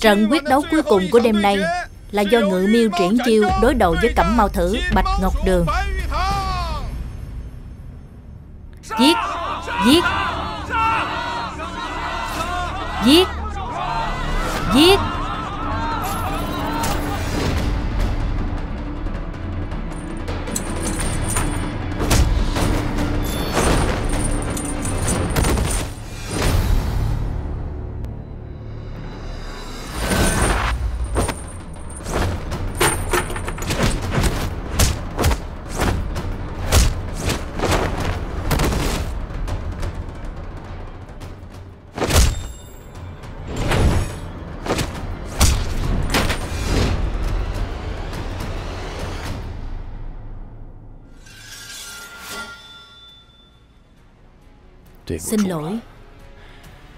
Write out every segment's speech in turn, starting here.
Trận quyết đấu cuối cùng của đêm nay là do ngự miêu triển chiêu đối đầu với cẩm mao thử, Bạch Ngọc Đường. Giết! Giết! Giết! Giết! Xin lỗi.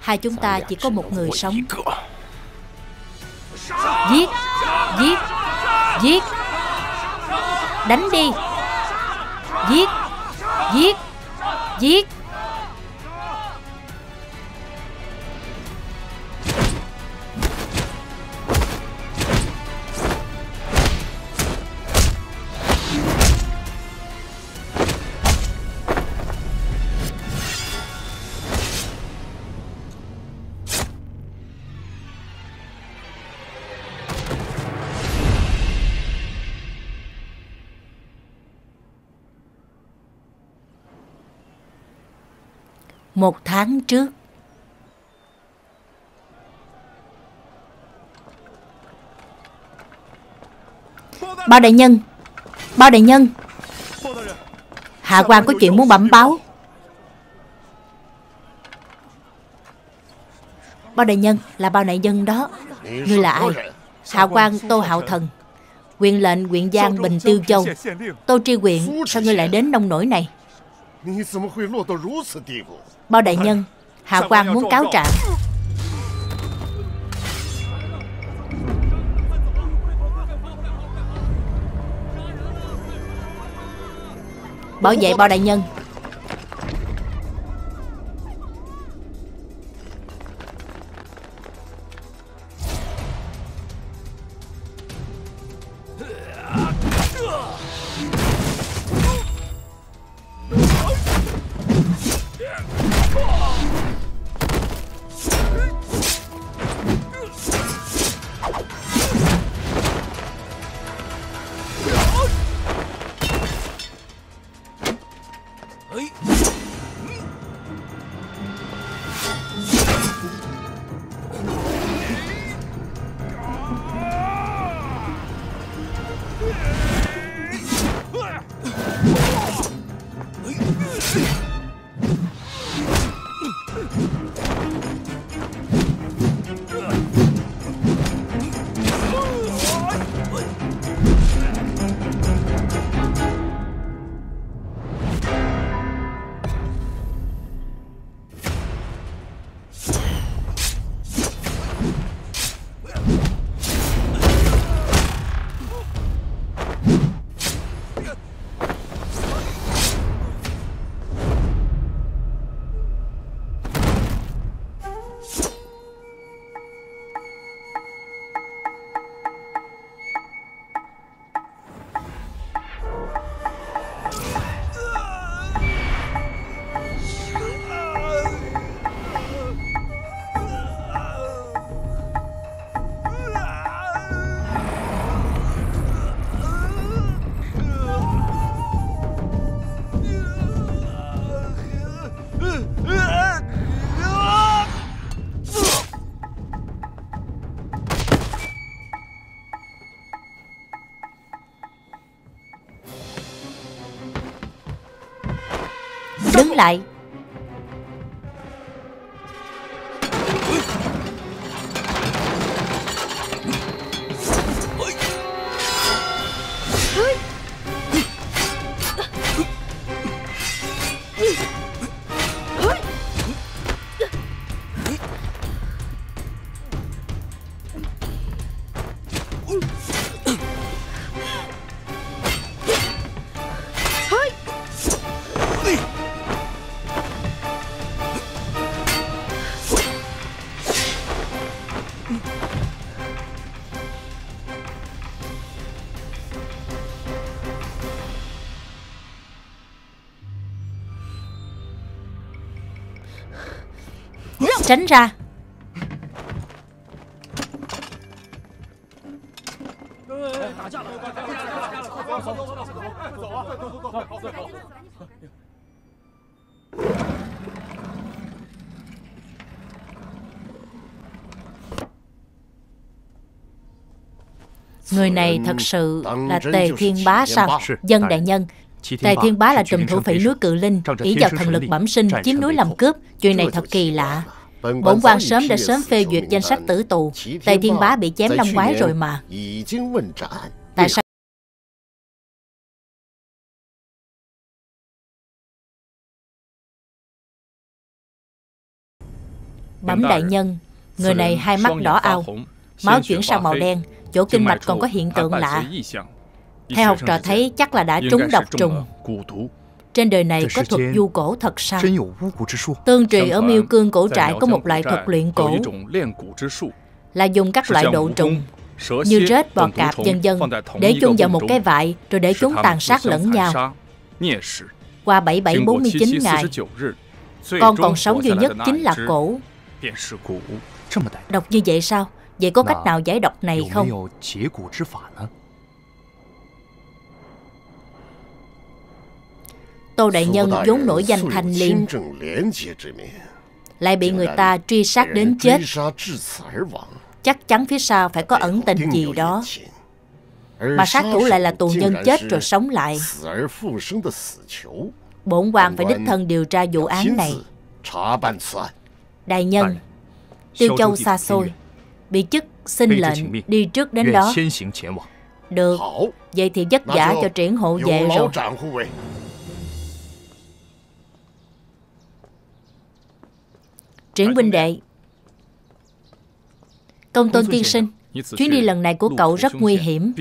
Hai chúng ta chỉ có một người sống. Giết Giết Giết. Đánh đi. Giết Giết Giết. Một tháng trước. Bao đại nhân Bao đại nhân. Hạ quan có chuyện muốn bẩm báo. Bao đại nhân là bao đại nhân đó. Ngươi là ai? Hạ quan Tô Hạo Thần. Quyền lệnh huyện Giang Bình Tiêu Châu. Tô Tri Quyện, Sao ngươi lại đến nông nổi này? Bao đại nhân Hạ quan muốn cáo trạng. Bảo vệ bao đại nhân lại. Tránh ra Người này thật sự là Tề Thiên Bá sao? Dân đại nhân, Tề Thiên Bá là trùm thủ phỉ núi Cự Linh, ý vào thần lực bẩm sinh, chiếm núi làm cướp. Chuyện này thật kỳ lạ. Bổn quan sớm đã sớm phê duyệt danh sách tử tù. Tề Thiên Bá bị chém năm ngoái rồi mà. Tại sao Bẩm đại nhân, người này hai mắt đỏ ao, máu chuyển sang màu đen, chỗ kinh mạch còn có hiện tượng lạ. Theo học trò thấy chắc là đã trúng độc trùng. Trên đời này có thuật du cổ thật sao? Tương truyền ở miêu cương cổ trại có một loại thuật luyện cổ là dùng các loại độ trùng như rết, bò cạp, dân dân để chung vào một cái vại rồi để chúng tàn sát lẫn nhau. Qua 7749 ngày, con còn sống duy nhất chính là cổ. Độc như vậy sao? Vậy có cách nào giải độc này không? Tô Đại Nhân vốn nổi danh thành liêm Lại bị người ta truy sát đến chết. Chắc chắn phía sau phải có ẩn tình gì đó. Mà sát thủ lại là tù nhân chết rồi sống lại. Bổn quan phải đích thân điều tra vụ án này. Đại nhân Tiêu Châu xa xôi Bị chức xin lệnh đi trước đến đó. Được. Vậy thì vất vả cho triển hộ vệ rồi Triển huynh đệ. Công tôn tiên sinh Chuyến đi lần này của cậu rất nguy hiểm.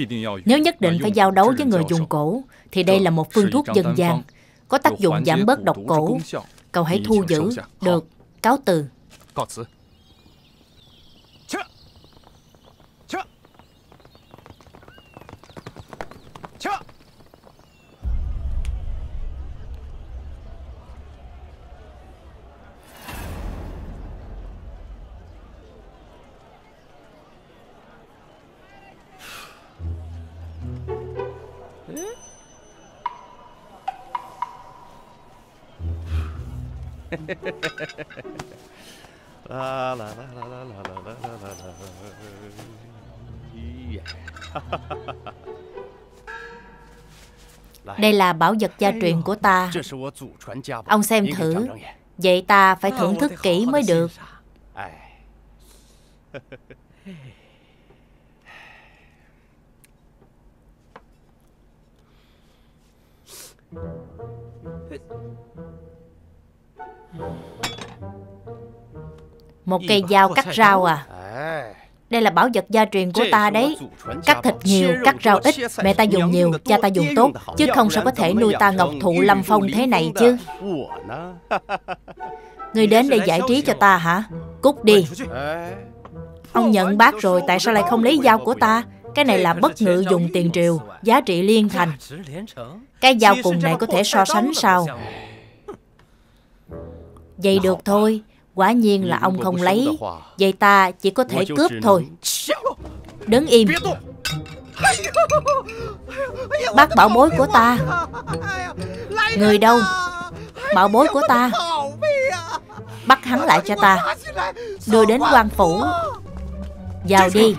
Nếu nhất định phải giao đấu với người dùng cổ Thì đây là một phương thuốc dân gian Có tác dụng giảm bớt độc cổ. Cậu hãy thu giữ Được, cáo từ la la la la la la la la la la Đây là bảo vật gia truyền của ta. Ông xem thử. Vậy. Ta phải thưởng thức kỹ mới được Một cây dao cắt rau à? Đây là bảo vật gia truyền của ta đấy. Cắt thịt nhiều, cắt rau ít. Mẹ ta dùng nhiều, cha ta dùng tốt. Chứ không sao có thể nuôi ta ngọc thụ lâm phong thế này chứ. Người đến để giải trí cho ta hả? Cút đi. Ông nhận bác rồi Tại sao lại không lấy dao của ta? Cái này là bất ngự dùng tiền triều Giá trị liên thành. Cái dao cùng này có thể so sánh sao Vậy được thôi. Quả nhiên là ông không lấy. Vậy ta chỉ có thể cướp thôi. Đứng im. Bắt bảo bối của ta. Người đâu? Bảo bối của ta. Bắt hắn lại cho ta. Đưa đến quan phủ. Vào đi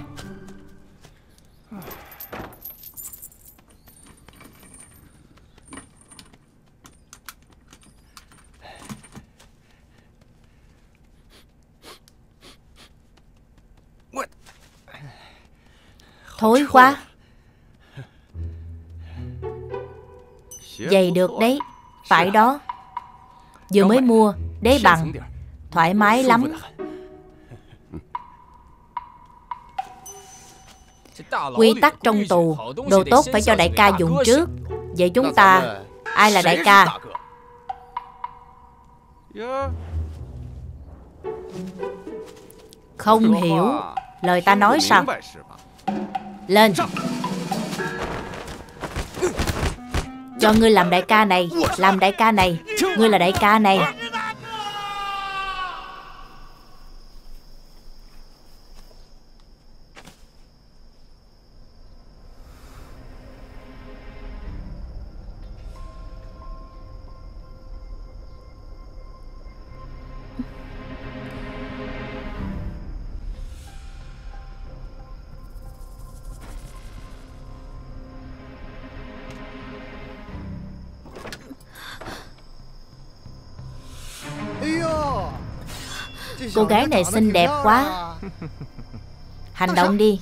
Thối quá Giày được đấy. Phải đó. Vừa mới mua Đế bằng. Thoải mái lắm. Quy tắc trong tù. Đồ tốt phải cho đại ca dùng trước. Vậy chúng ta Ai là đại ca? Không hiểu. Lời ta nói sao lên. Cho ngươi làm đại ca này, Làm đại ca này. Ngươi là đại ca này. Cô gái này xinh đẹp quá. Hành động đi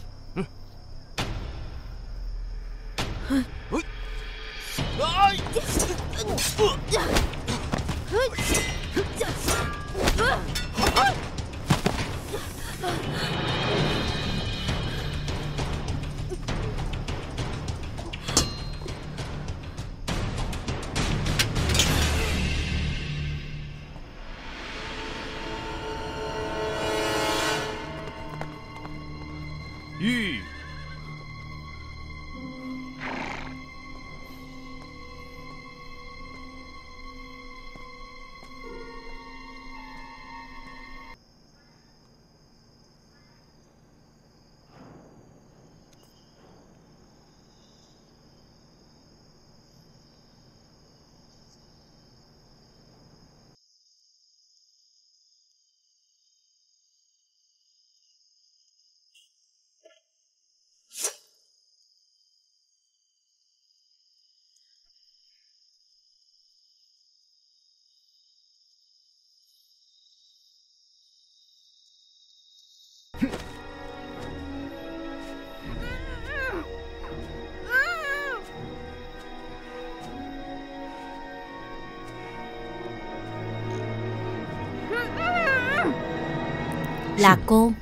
Là cô.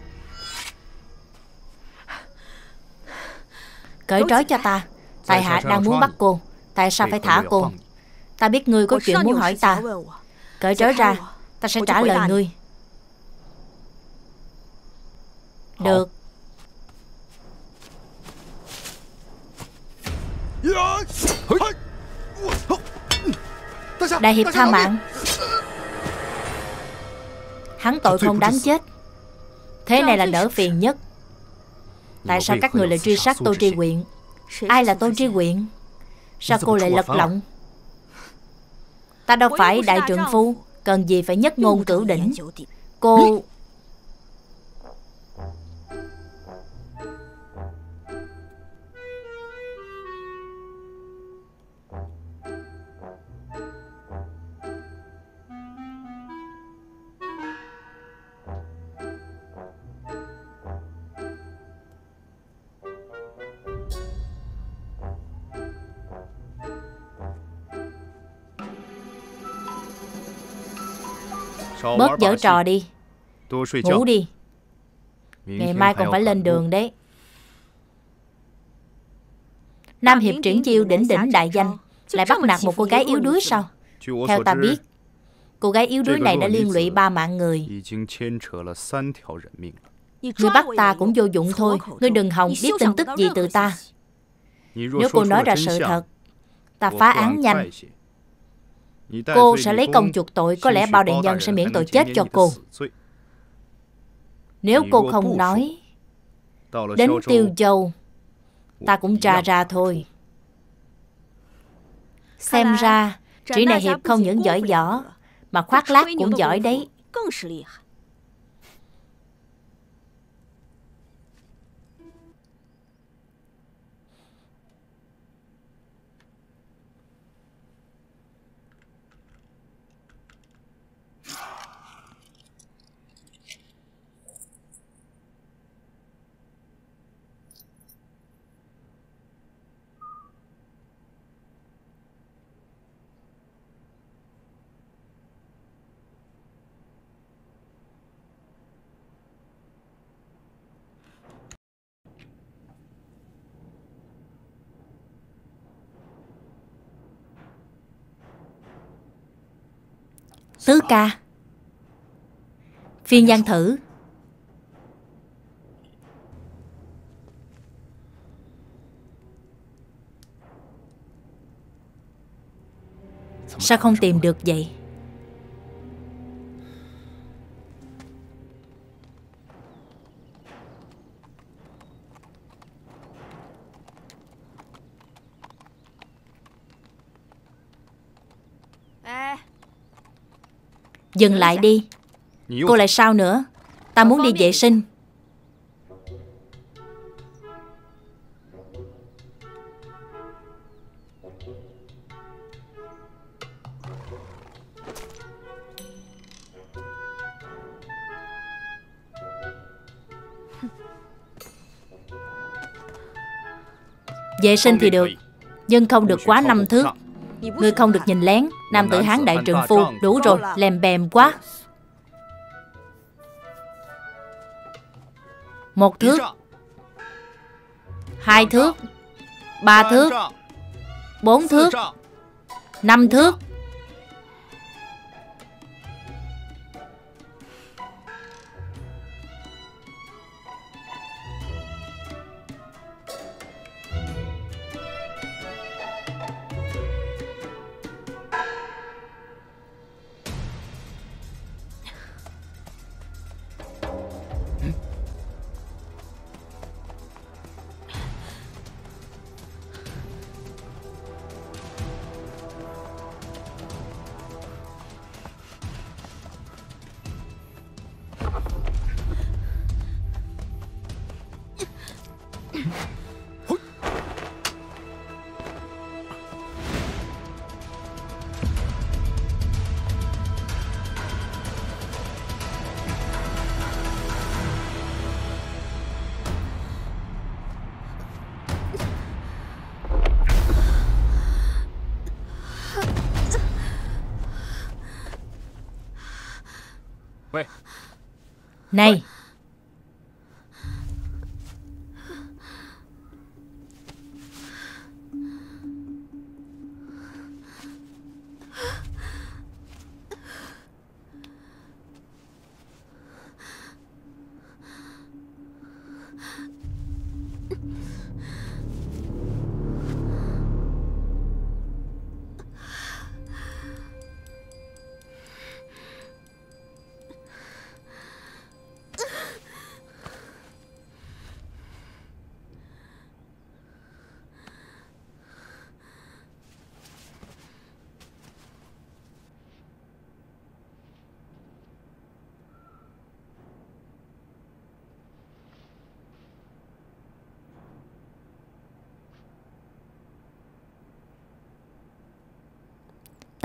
Cởi trói cho ta? Tại hạ đang muốn bắt cô. Tại sao phải thả cô? Ta biết ngươi có chuyện muốn hỏi ta. Cởi trói ra. Ta sẽ trả lời ngươi. Được. Đại hiệp tha mạng. Hắn tội không đáng chết Thế này là đỡ phiền nhất. Tại sao các người lại truy sát Tô Tri Quyện? Ai là Tô Tri Quyện? Sao cô lại lật lọng? Ta đâu phải đại trượng phu Cần gì phải nhất ngôn cửu đỉnh. Cô Bớt giở trò đi. Ngủ đi. Ngày mai còn phải lên đường đấy. Nam Hiệp triển chiêu đỉnh đỉnh đại danh Lại bắt nạt một cô gái yếu đuối sao? Theo ta biết Cô gái yếu đuối này đã liên lụy ba mạng người. Ngươi bắt ta cũng vô dụng thôi. Ngươi đừng hòng biết tin tức gì từ ta. Nếu cô nói ra sự thật Ta phá án nhanh Cô sẽ lấy công chuộc tội Có lẽ bao đại nhân sẽ miễn tội chết cho cô. Nếu cô không nói Đến Tiêu Châu Ta cũng tra ra thôi. Xem ra Trí này hiệp không những giỏi võ Mà khoác lác cũng giỏi đấy Tứ ca. Phiên gian thử. Sao không tìm được vậy? Dừng lại đi. Cô lại sao nữa? Ta muốn đi vệ sinh. Vệ sinh thì được Nhưng không được quá năm thước. Ngươi không được nhìn lén. Nam tử hán đại trượng phu Đủ rồi, lèm bèm quá. Một thước. Hai thước. Ba thước. Bốn thước. Năm thước. Này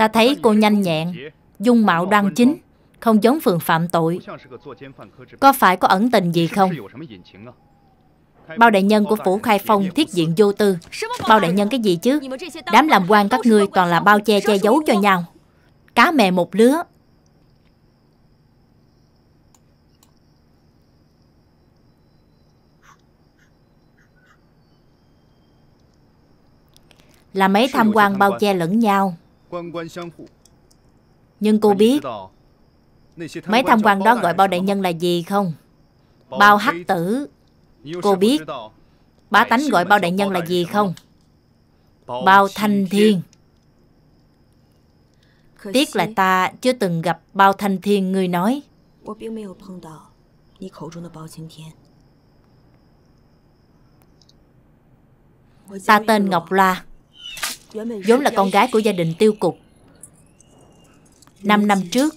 Ta thấy cô nhanh nhẹn, dung mạo đoan chính, không giống phường phạm tội. Có phải có ẩn tình gì không? Bao đại nhân của Phủ Khai Phong thiết diện vô tư. Bao đại nhân cái gì chứ? Đám làm quan các ngươi toàn là bao che che giấu cho nhau. Cá mè một lứa. Là mấy tham quan bao che lẫn nhau. Nhưng cô biết Mấy tham quan đó gọi bao đại nhân là gì không? Bao hắc tử. Cô biết Bá tánh gọi bao đại nhân là gì không? Bao thanh thiên. Tiếc là ta chưa từng gặp bao thanh thiên người nói. Ta tên Ngọc La vốn là con gái của gia đình tiêu cục. Năm năm trước,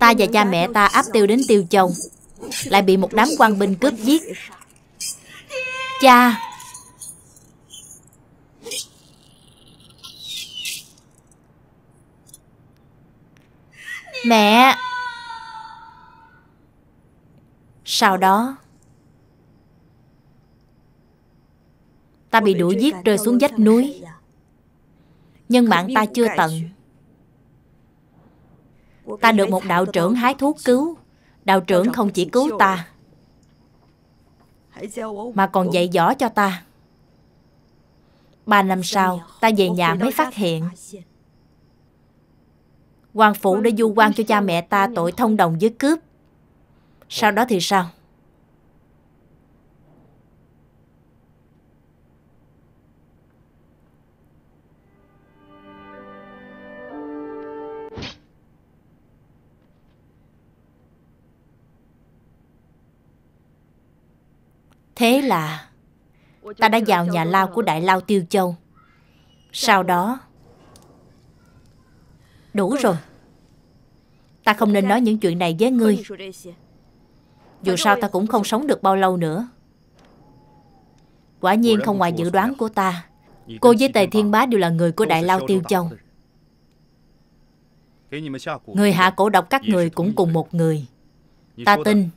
ta và cha mẹ ta áp tiêu đến Tiêu Châu, lại bị một đám quan binh cướp giết. Cha! Mẹ! Sau đó, ta bị đuổi giết rơi xuống vách núi. Nhưng mạng ta chưa tận. Ta được một đạo trưởng hái thuốc cứu. Đạo trưởng không chỉ cứu ta, Mà còn dạy dỗ cho ta. Ba năm sau, Ta về nhà mới phát hiện. Quan phủ đã du quan cho cha mẹ ta tội thông đồng với cướp. Sau đó thì sao? Thế là ta đã vào nhà lao của Đại Lao Tiêu Châu. Sau đó... Đủ rồi. Ta không nên nói những chuyện này với ngươi. Dù sao ta cũng không sống được bao lâu nữa. Quả nhiên không ngoài dự đoán của ta. Cô với Tề Thiên Bá đều là người của Đại Lao Tiêu Châu. Người hạ cổ độc các người cũng cùng một người. Ta tin.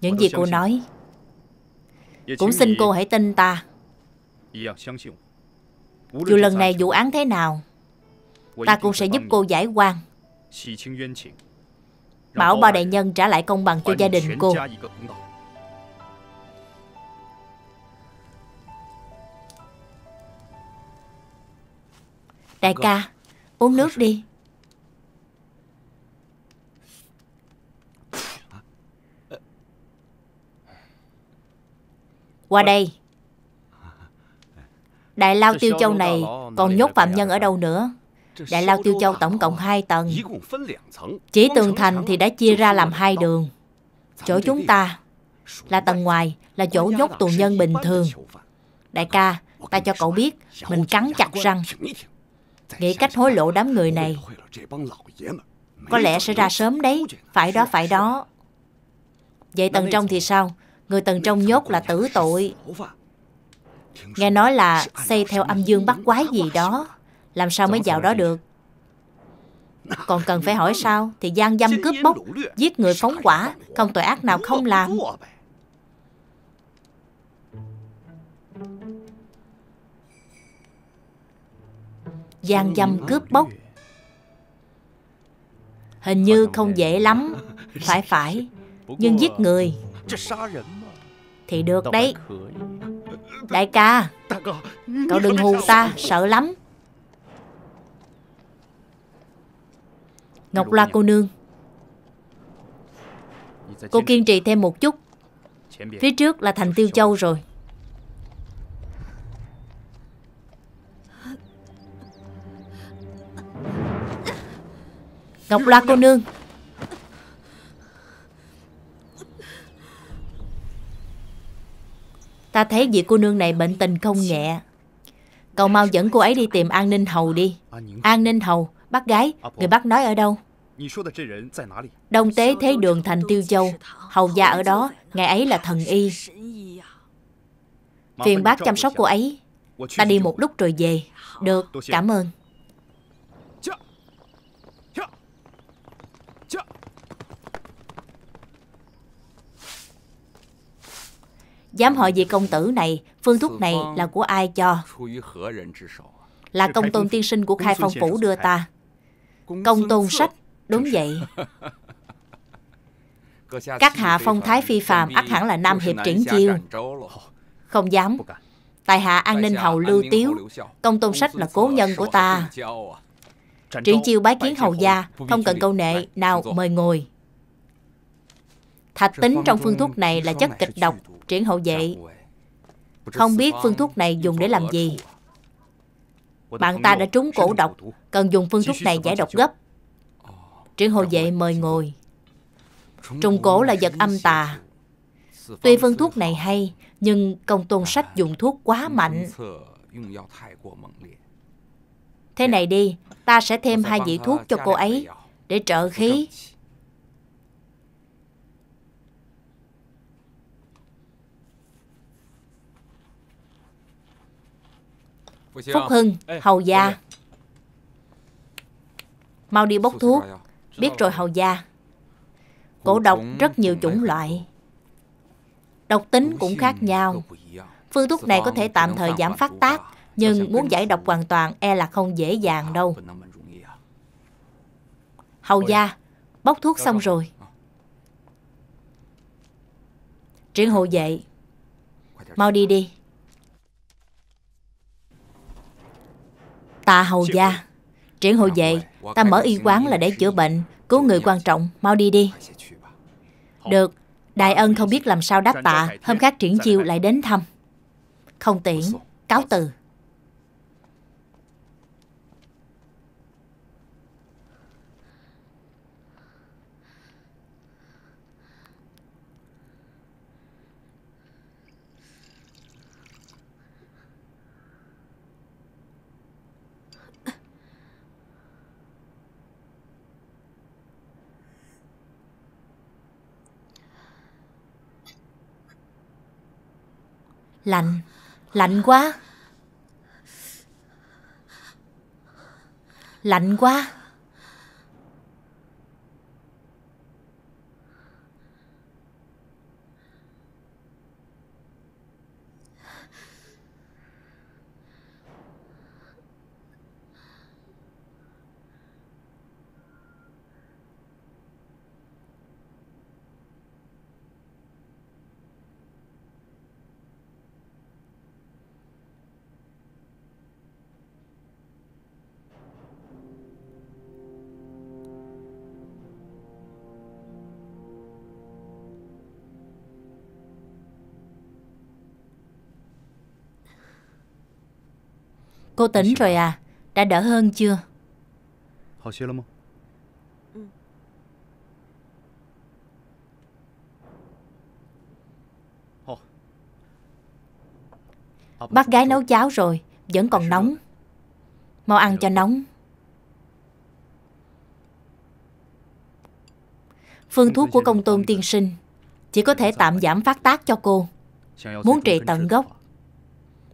Những gì cô nói cũng xin cô hãy tin ta. Dù lần này vụ án thế nào Ta cũng sẽ giúp cô giải quan. Bảo bao đại nhân trả lại công bằng cho gia đình cô. Đại ca Uống nước đi Qua đây. Đại lao Tiêu Châu này còn nhốt phạm nhân ở đâu nữa? Đại lao Tiêu Châu tổng cộng 2 tầng. Chỉ tường thành thì đã chia ra làm hai đường. Chỗ chúng ta là tầng ngoài Là chỗ nhốt tù nhân bình thường. Đại ca, ta cho cậu biết Mình cắn chặt răng. Nghĩ cách hối lộ đám người này. Có lẽ sẽ ra sớm đấy. Phải đó, phải đó. Vậy tầng trong thì sao Người tầng trong nhốt là tử tội. Nghe nói là xây theo âm dương bắt quái gì đó. Làm sao mới vào đó được? Còn cần phải hỏi sao? Thì gian dâm cướp bóc, Giết người phóng quả Không tội ác nào không làm. Gian dâm cướp bóc. Hình như không dễ lắm. Phải phải. Nhưng giết người. Thì được đấy. Đại ca Cậu đừng hù ta Sợ lắm. Ngọc Loa cô nương. Cô kiên trì thêm một chút. Phía trước là thành Tiêu Châu rồi. Ngọc Loa cô nương Ta thấy vị cô nương này bệnh tình không nhẹ. Cậu mau dẫn cô ấy đi tìm An Ninh Hầu đi. An Ninh Hầu, bác gái Người bác nói ở đâu? Đông tế thế đường thành Tiêu Châu Hầu gia ở đó Ngày ấy là thần y. Phiền bác chăm sóc cô ấy. Ta đi một lúc rồi về. Được, cảm ơn. Dám hỏi vị công tử này, phương thuốc này là của ai cho? Là công tôn tiên sinh của khai phong phủ đưa ta. Công tôn sách, đúng vậy. Các hạ phong thái phi phàm ắt hẳn là Nam Hiệp triển chiêu. Không dám. Tài hạ an ninh hầu lưu tiếu, công tôn sách là cố nhân của ta. Triển chiêu bái kiến hầu gia, không cần câu nệ, nào mời ngồi. Thạch tính trong phương thuốc này là chất kịch độc, triển hậu vệ. Không biết phương thuốc này dùng để làm gì. Bạn ta đã trúng cổ độc, cần dùng phương thuốc này giải độc gấp. Triển hậu vệ mời ngồi. Trùng cổ là vật âm tà. Tuy phương thuốc này hay, nhưng công tôn sách dùng thuốc quá mạnh. Thế này đi, ta sẽ thêm hai vị thuốc cho cô ấy để trợ khí. Phúc Hưng, Hầu Gia. Mau đi bốc thuốc. Biết rồi Hầu Gia. Cổ độc rất nhiều chủng loại. Độc tính cũng khác nhau. Phương thuốc này có thể tạm thời giảm phát tác Nhưng muốn giải độc hoàn toàn e là không dễ dàng đâu. Hầu Gia Bốc thuốc xong rồi. Triển hộ vệ. Mau đi đi Ta hầu gia. Triển hộ vệ, Ta mở y quán là để chữa bệnh. Cứu người quan trọng, Mau đi đi. Được, Đại ân không biết làm sao đáp tạ. Hôm khác triển chiêu lại đến thăm. Không tiễn, Cáo từ. Lạnh, lạnh quá. Lạnh quá. Cô tỉnh rồi à? Đã đỡ hơn chưa? Bác gái nấu cháo rồi Vẫn còn nóng. Mau ăn cho nóng. Phương thuốc của công tôn tiên sinh Chỉ có thể tạm giảm phát tác cho cô. Muốn trị tận gốc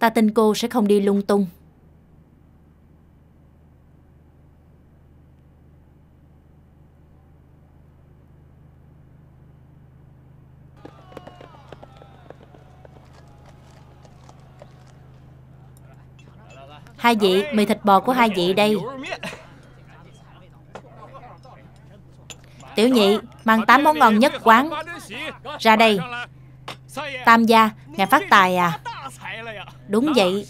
Ta tin cô sẽ không đi lung tung. Hai vị, mì thịt bò của hai vị đây. Tiểu nhị, mang tám món ngon nhất quán. Ra đây. Tam gia, ngài phát tài à. Đúng vậy.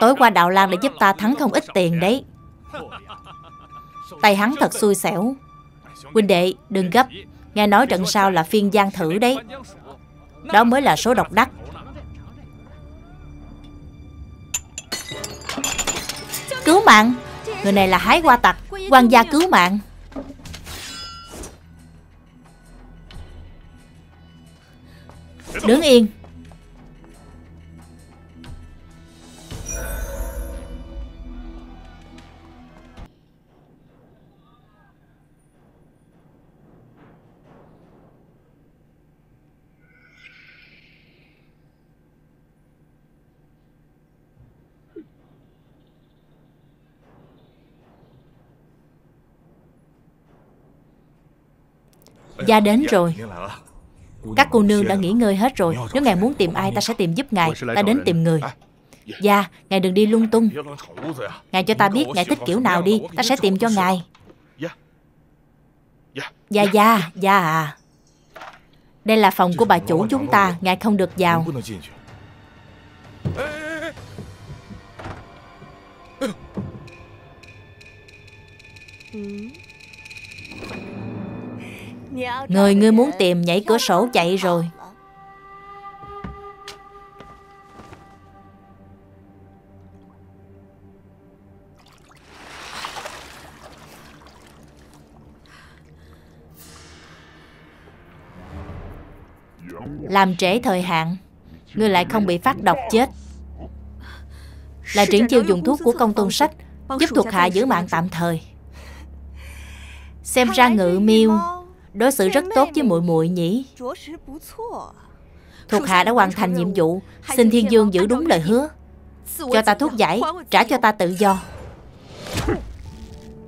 Tối qua Đạo Lan đã giúp ta thắng không ít tiền đấy. Tay hắn thật xui xẻo. Huynh đệ, đừng gấp. Nghe nói trận sau là phiên gian thử đấy. Đó mới là số độc đắc. Cứu mạng. Người này là hái qua tặc. Quan gia cứu mạng. Đứng yên Gia đến rồi. Các cô nương đã nghỉ ngơi hết rồi. Nếu ngài muốn tìm ai ta sẽ tìm giúp ngài. Ta đến tìm người. Dạ, ngài đừng đi lung tung. Ngài cho ta biết ngài thích kiểu nào đi. Ta sẽ tìm cho ngài. Dạ, dạ, dạ à. Đây là phòng của bà chủ chúng ta. Ngài không được vào. Ừ. Người ngươi muốn tìm nhảy cửa sổ chạy rồi. Làm trễ thời hạn Ngươi lại không bị phát độc chết. Là triển chiêu dùng thuốc của công tôn sách Giúp thuộc hạ giữ mạng tạm thời. Xem ra ngự miêu Đối xử rất tốt với muội muội nhỉ? Thuộc hạ đã hoàn thành nhiệm vụ. Xin Thiên Dương giữ đúng lời hứa. Cho ta thuốc giải, Trả cho ta tự do.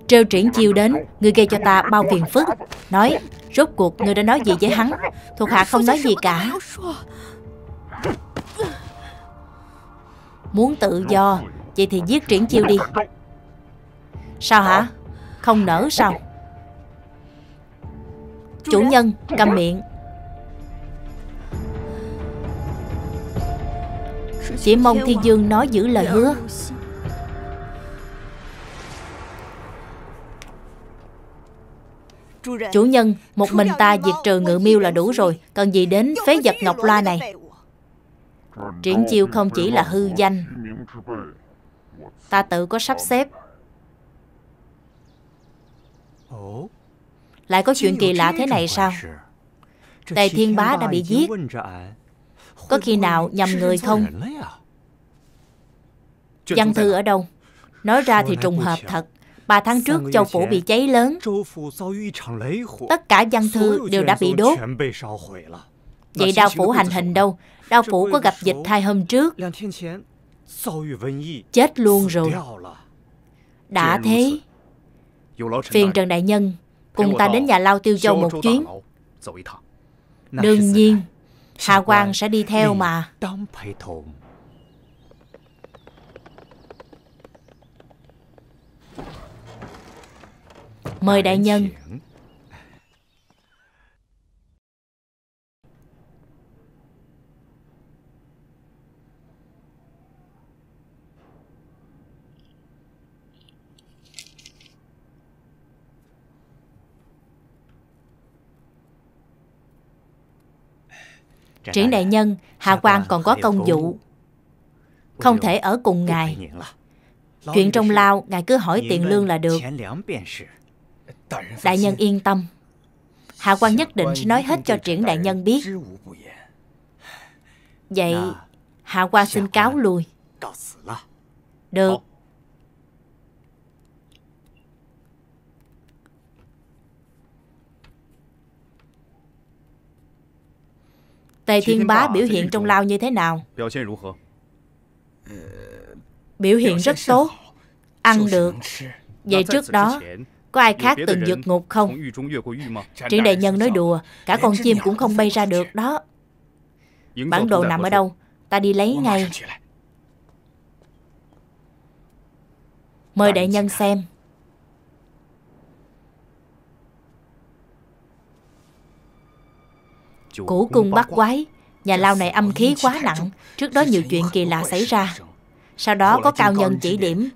Trêu triển chiêu đến Ngươi gây cho ta bao phiền phức. Nói, Rốt cuộc ngươi đã nói gì với hắn? Thuộc hạ không nói gì cả. Muốn tự do, Vậy thì giết triển chiêu đi. Sao hả? Không nỡ sao? Chủ nhân cầm miệng. Chỉ mong Thiên Dương nói giữ lời hứa. Chủ nhân, một mình ta diệt trừ ngự miêu là đủ rồi. Cần gì đến phế vật ngọc loa này? Triển chiêu không chỉ là hư danh. Ta tự có sắp xếp. Lại có chuyện kỳ lạ thế này sao? Tề Thiên Bá đã bị giết. Có khi nào nhầm người không? Văn thư ở đâu? Nói ra thì trùng hợp thật. Ba tháng trước châu phủ bị cháy lớn. Tất cả văn thư đều đã bị đốt. Vậy đao phủ hành hình đâu? Đao phủ có gặp dịch hai hôm trước. Chết luôn rồi. Đã thế. Phiền Trần Đại Nhân cùng ta đến nhà Lao Tiêu Châu một chuyến. Đương nhiên, Hà Quang sẽ đi theo mà. Mời đại nhân Triển đại nhân, Hạ quan còn có công vụ Không thể ở cùng ngài. Chuyện trong lao, ngài cứ hỏi tiền lương là được. Đại nhân yên tâm. Hạ quan nhất định sẽ nói hết cho triển đại nhân biết. Vậy Hạ quan xin cáo lui. Được Tề Thiên Bá biểu hiện trong lao như thế nào? Biểu hiện rất tốt. Ăn được. Vậy trước đó Có ai khác từng vượt ngục không? Triển đại nhân nói đùa Cả con chim cũng không bay ra được đó. Bản đồ nằm ở đâu? Ta đi lấy ngay. Mời đại nhân xem Củ cung bắt quái Nhà lao này âm khí quá nặng. Trước đó nhiều chuyện kỳ lạ xảy ra. Sau đó có cao nhân chỉ điểm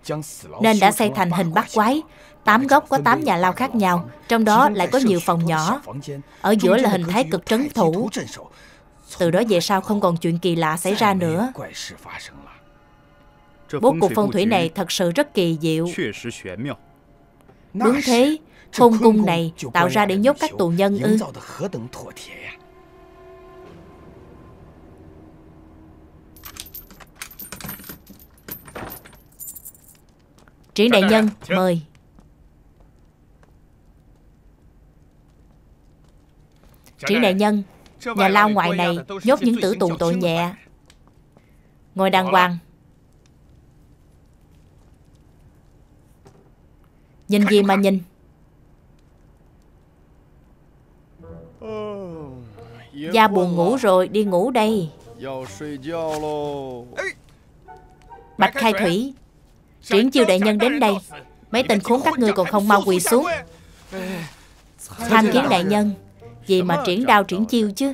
Nên đã xây thành hình bắt quái. Tám góc có tám nhà lao khác nhau Trong đó lại có nhiều phòng nhỏ. Ở giữa là hình thái cực trấn thủ. Từ đó về sau không còn chuyện kỳ lạ xảy ra nữa. Bố cục phong thủy này thật sự rất kỳ diệu. Đúng thế Khôn cung này tạo ra để nhốt các tù nhân ư Triển đại nhân, mời. Triển đại nhân, nhà lao ngoại này nhốt những tử tù tội nhẹ. Ngồi đàng hoàng. Nhìn gì mà nhìn? Gia buồn ngủ rồi, đi ngủ đây. Bạch Khai Thủy, Triển chiêu đại nhân đến đây. Mấy tên khốn các ngươi còn không mau quỳ xuống. Tham kiến đại nhân. Gì mà triển đao triển chiêu chứ.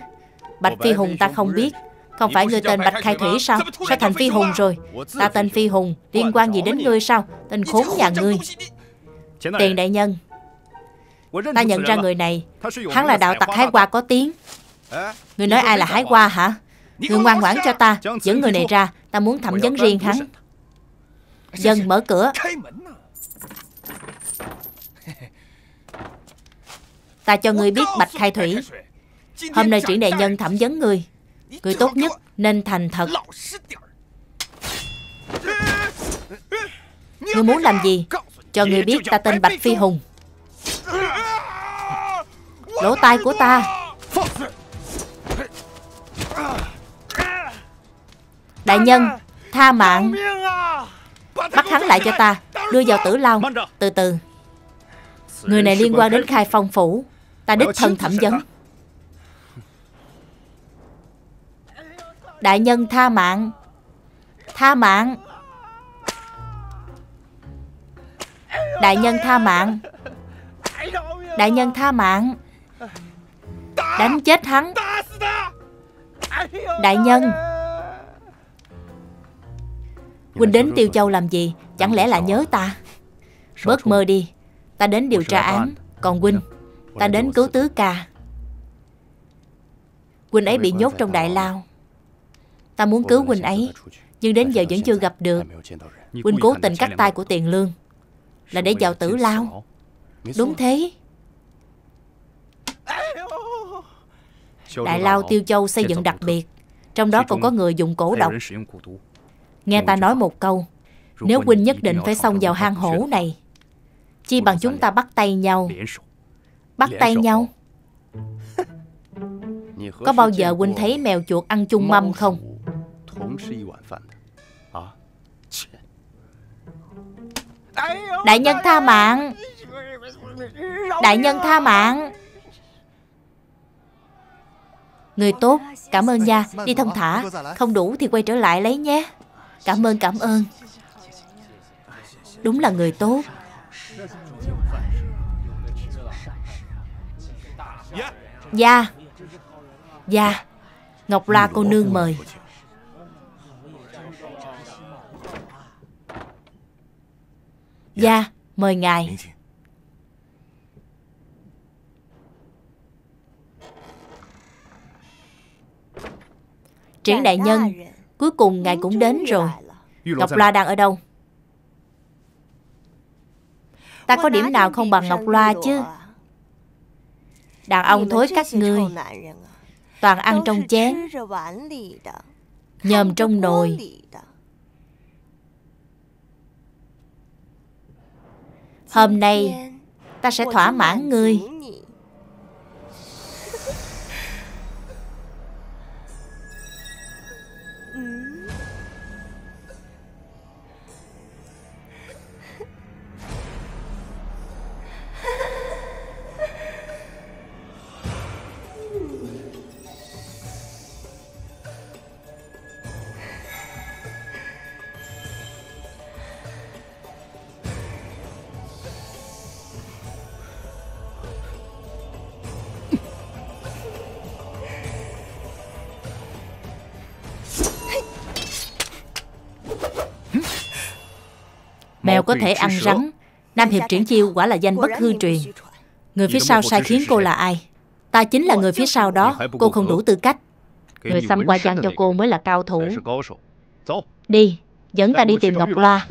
Bạch Phi Hùng ta không biết. Không phải ngươi tên Bạch Khai Thủy sao? Sao thành Phi Hùng rồi? Ta tên Phi Hùng. Liên quan gì đến ngươi sao? Tên khốn nhà ngươi. Tiền đại nhân. Ta nhận ra người này. Hắn là đạo tặc hái hoa có tiếng. Ngươi nói ai là hái hoa hả? Ngươi ngoan ngoãn cho ta. Dẫn người này ra. Ta muốn thẩm vấn riêng hắn. Dân mở cửa. Ta cho ngươi biết Bạch Khai Thủy Hôm nay triển đại nhân thẩm vấn ngươi. Ngươi tốt nhất nên thành thật. Ngươi muốn làm gì? Cho ngươi biết ta tên Bạch Phi Hùng. Lỗ tai của ta. Đại nhân Tha mạng Bắt hắn lại cho ta, Đưa vào tử lao. Từ từ. Người này liên quan đến khai phong phủ. Ta đích thân thẩm vấn. Đại nhân tha mạng. Tha mạng. Đại nhân tha mạng. Đại nhân tha mạng. Đánh chết hắn. Đại nhân. Huynh đến Tiêu Châu làm gì? Chẳng lẽ là nhớ ta? Bớt mơ đi. Ta đến điều tra án. Còn Huynh Ta đến cứu tứ ca. Huynh ấy bị nhốt trong đại lao. Ta muốn cứu Huynh ấy Nhưng đến giờ vẫn chưa gặp được. Huynh cố tình cắt tay của tiền lương Là để vào tử lao. Đúng thế. Đại lao Tiêu Châu xây dựng đặc biệt Trong đó còn có người dùng cổ độc Nghe ta nói một câu Nếu huynh nhất định phải xông vào hang hổ này Chi bằng chúng ta bắt tay nhau. Bắt tay nhau. Có bao giờ huynh thấy mèo chuột ăn chung mâm không? Đại nhân tha mạng. Đại nhân tha mạng. Người tốt Cảm ơn nha Đi thông thả. Không đủ thì quay trở lại lấy nhé Cảm ơn cảm ơn. Đúng là người tốt. Gia Gia Ngọc La cô nương mời. Gia Mời ngài. Triển đại nhân Cuối cùng ngài cũng đến rồi. Ngọc Loa đang ở đâu? Ta có điểm nào không bằng Ngọc Loa chứ? Đàn ông thối các ngươi Toàn ăn trong chén. Nhầm trong nồi. Hôm nay, Ta sẽ thỏa mãn ngươi Mèo có thể ăn rắn. Nam Hiệp triển chiêu quả là danh bất hư truyền. Người phía sau sai khiến cô là ai? Ta chính là người phía sau đó. Cô không đủ tư cách. Người xăm qua chăn cho cô mới là cao thủ. Đi Dẫn ta đi tìm Ngọc Loa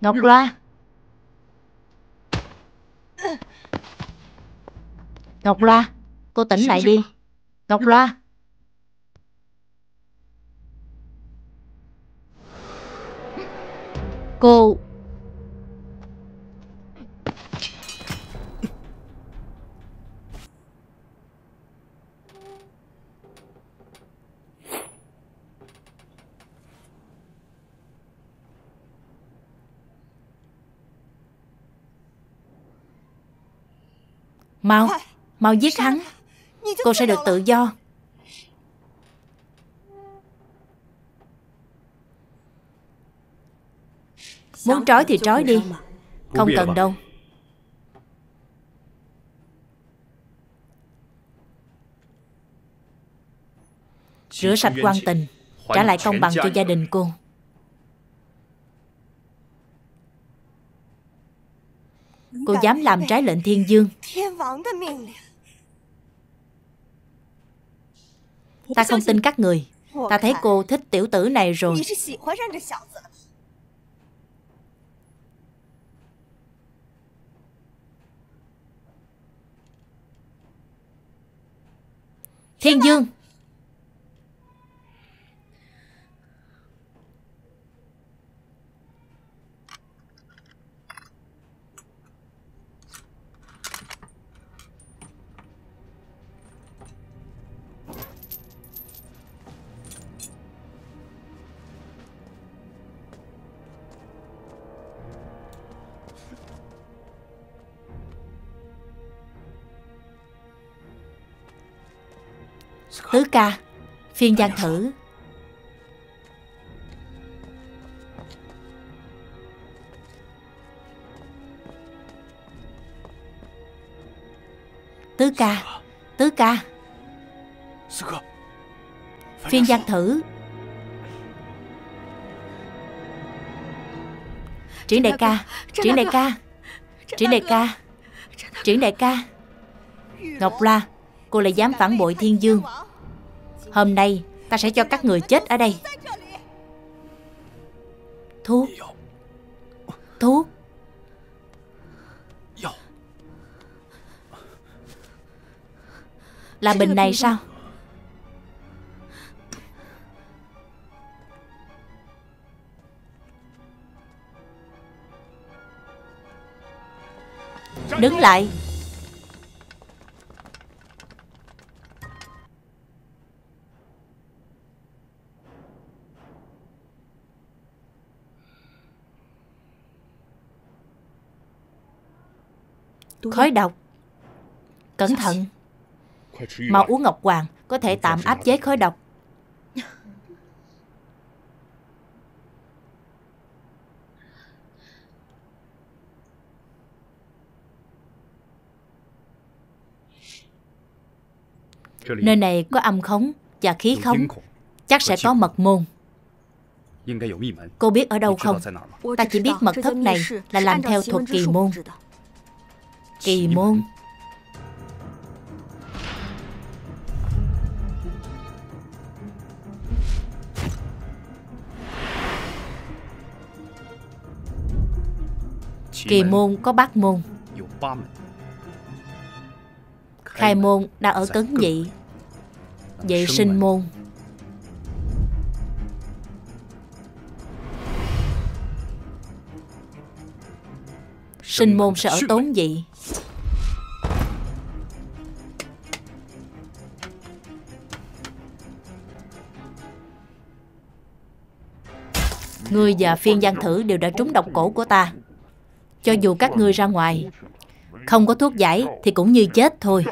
Ngọc Loa. Ngọc Loa Cô tỉnh lại đi. Ngọc Loa. Cô Mau, mau giết hắn. Cô sẽ được tự do. Muốn trói thì trói đi. Không cần đâu. Rửa sạch quan tình. Trả lại công bằng cho gia đình cô Cô dám làm trái lệnh thiên dương. Ta không tin các người. Ta thấy cô thích tiểu tử này rồi. Thiên Dương! Tứ ca Phiên giang thử. Tứ ca Tứ ca. Phiên giang thử. Triển đại ca Triển đại ca. Triển đại ca. Triển đại ca. Ngọc La Cô lại dám phản bội thiên dương Hôm nay, ta sẽ cho các người chết ở đây. Thuốc Thuốc Là bình này sao? Đứng lại. Khói độc. Cẩn thận. Mau uống Ngọc Hoàng Có thể tạm áp chế khói độc. Nơi này có âm khống và khí khống. Chắc sẽ có mật môn. Cô biết ở đâu không? Ta chỉ biết mật thất này là làm theo thuật kỳ môn Kỳ môn. Kỳ môn có bát môn. Khai môn đang ở cấn dị Vệ sinh môn. Sinh môn sẽ ở tốn dị Ngươi và phiên gian thử đều đã trúng độc cổ của ta. Cho dù các ngươi ra ngoài, Không có thuốc giải Thì cũng như chết thôi.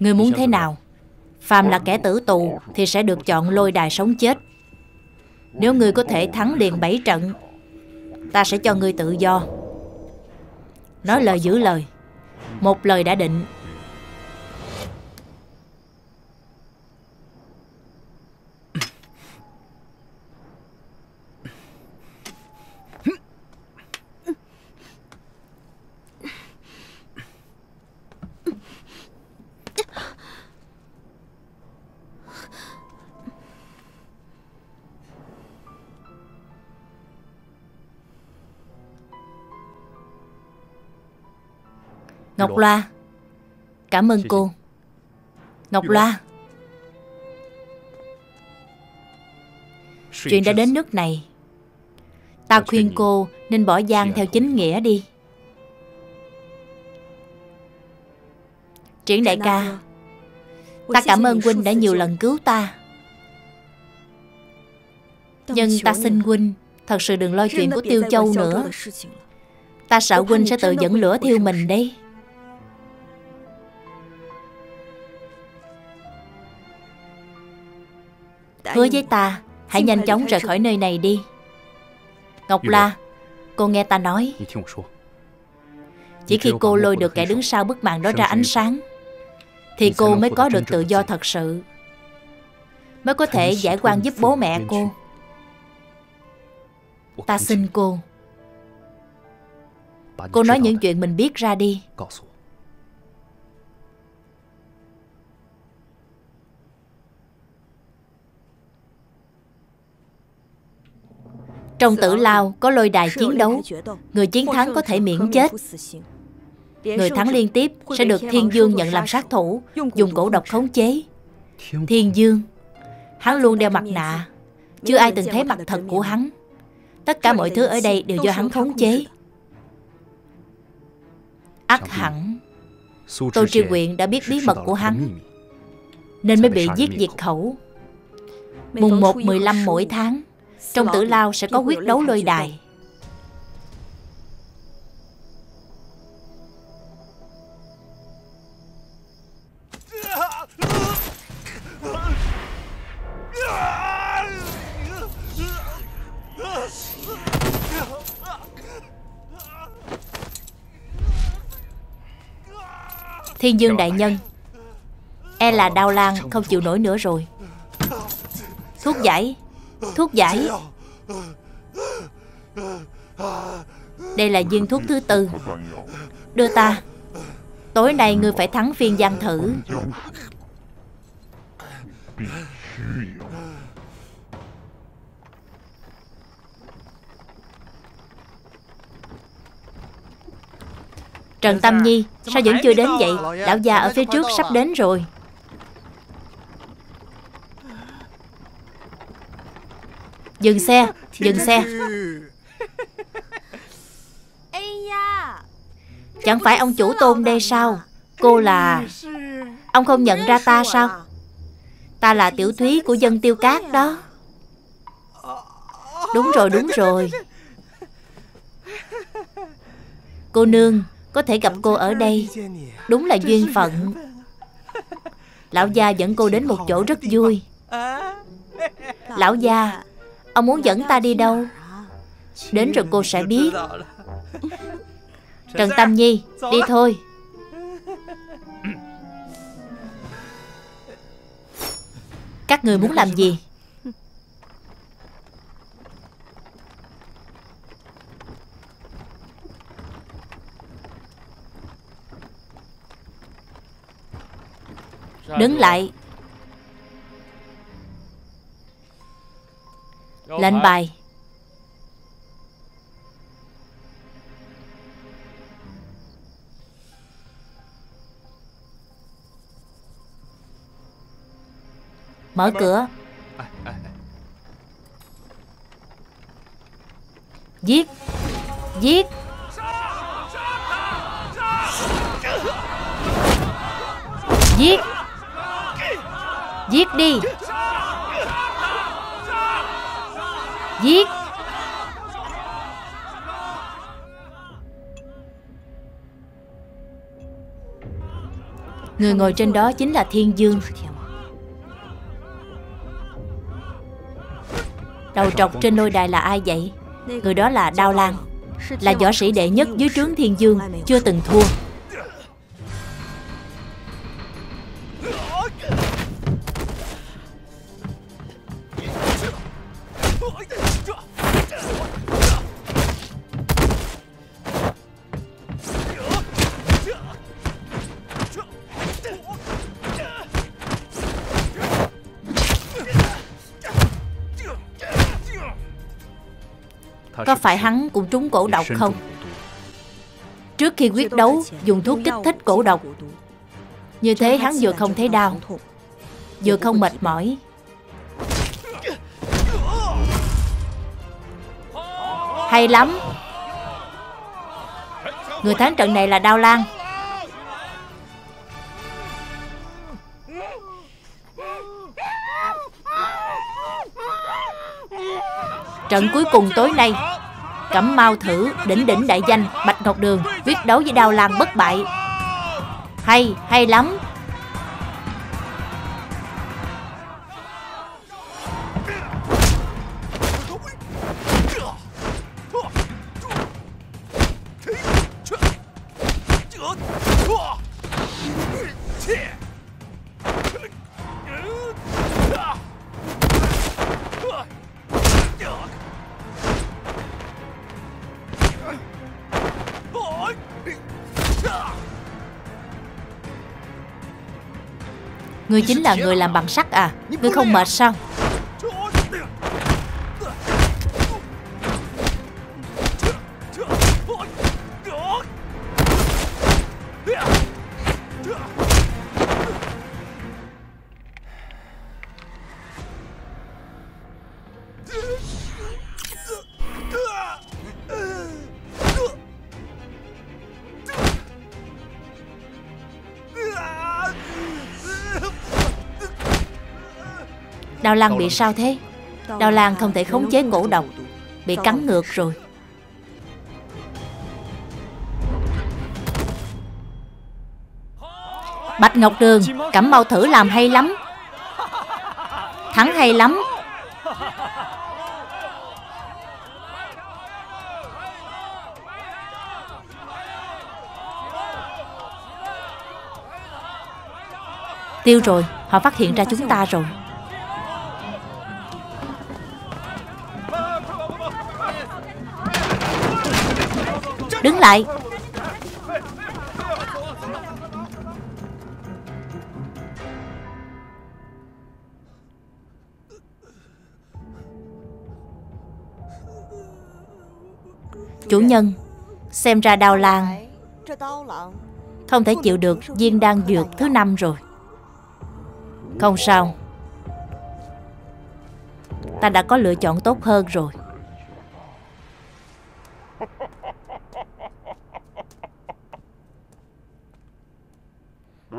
Ngươi muốn thế nào? Phàm là kẻ tử tù Thì sẽ được chọn lôi đài sống chết. Nếu ngươi có thể thắng liền bảy trận, Ta sẽ cho ngươi tự do. Nói lời giữ lời. Một lời đã định. Ngọc Loa. Cảm ơn cô. Ngọc Loa. Chuyện đã đến nước này. Ta khuyên cô nên bỏ Giang theo chính nghĩa đi. Triển đại ca Ta cảm ơn huynh đã nhiều lần cứu ta. Nhưng ta xin huynh Thật sự đừng lo chuyện của Tiêu Châu nữa. Ta sợ huynh sẽ tự dẫn lửa thiêu mình đấy Hứa với ta Hãy nhanh chóng rời khỏi nơi này đi. Ngọc La Cô nghe ta nói. Chỉ khi cô lôi được kẻ đứng sau bức màn đó ra ánh sáng Thì cô mới có được tự do thật. sự Mới có thể giải quan giúp bố mẹ cô. Ta xin cô. Cô nói những chuyện mình biết ra đi Trong tử lao có lôi đài chiến đấu. Người chiến thắng có thể miễn chết. Người thắng liên tiếp sẽ được Thiên Dương nhận làm sát thủ Dùng cổ độc khống chế. Thiên Dương. Hắn luôn đeo mặt nạ. Chưa ai từng thấy mặt thật của hắn. Tất cả mọi thứ ở đây đều do hắn khống chế. Ắt hẳn. Tô Tri Quyện đã biết bí mật của hắn Nên mới bị giết diệt khẩu. Mùng 1 15 mỗi tháng trong tử lao sẽ có quyết đấu lôi đài. Thiên Dương Đại Nhân E là Đao Lan không chịu nổi nữa rồi. Thuốc giải Thuốc giải. Đây là viên thuốc thứ tư. Đưa ta. Tối nay ngươi phải thắng phiên giang thử. Trần Tâm Nhi Sao vẫn chưa đến vậy? Lão già ở phía trước sắp đến rồi Dừng xe Dừng xe. Chẳng phải ông chủ tôn đây sao? Cô là Ông không nhận ra ta sao? Ta là tiểu thúy của dân tiêu cát đó. Đúng rồi, đúng rồi. Cô nương Có thể gặp cô ở đây. Đúng là duyên phận. Lão gia dẫn cô đến một chỗ rất vui. Lão gia Ông muốn dẫn ta đi đâu? Đến rồi cô sẽ biết. Trần Tâm Nhi, Đi thôi. Các người muốn làm gì? Đứng lại. Lệnh bài. Mở cửa. Giết. Giết. Giết. Giết đi Giết. Người ngồi trên đó chính là Thiên Dương. Đầu trọc trên lôi đài là ai vậy? Người đó là Đao Lan, Là võ sĩ đệ nhất dưới trướng Thiên Dương, Chưa từng thua. Có phải hắn cũng trúng cổ độc không? Trước khi quyết đấu Dùng thuốc kích thích cổ độc. Như thế hắn vừa không thấy đau Vừa không mệt mỏi. Hay lắm. Người thắng trận này là Đao Lan. Trận cuối cùng tối nay Cẩm mau thử đỉnh đỉnh đại danh Bạch Ngọc Đường quyết đấu với Đao Lan bất bại. Hay, hay lắm. Chính là người làm bằng sắt à? Ngươi không mệt sao? Đào Lan bị sao thế? Đào Lan không thể khống chế cổ độc Bị cắn ngược rồi. Bạch Ngọc Đường Cẩm mau thử làm hay lắm. Thắng hay lắm. Tiêu rồi Họ phát hiện ra chúng ta rồi Đứng lại. Chủ nhân, Xem ra đau làng. Không thể chịu được viên đan dược thứ năm rồi. Không sao. Ta đã có lựa chọn tốt hơn rồi.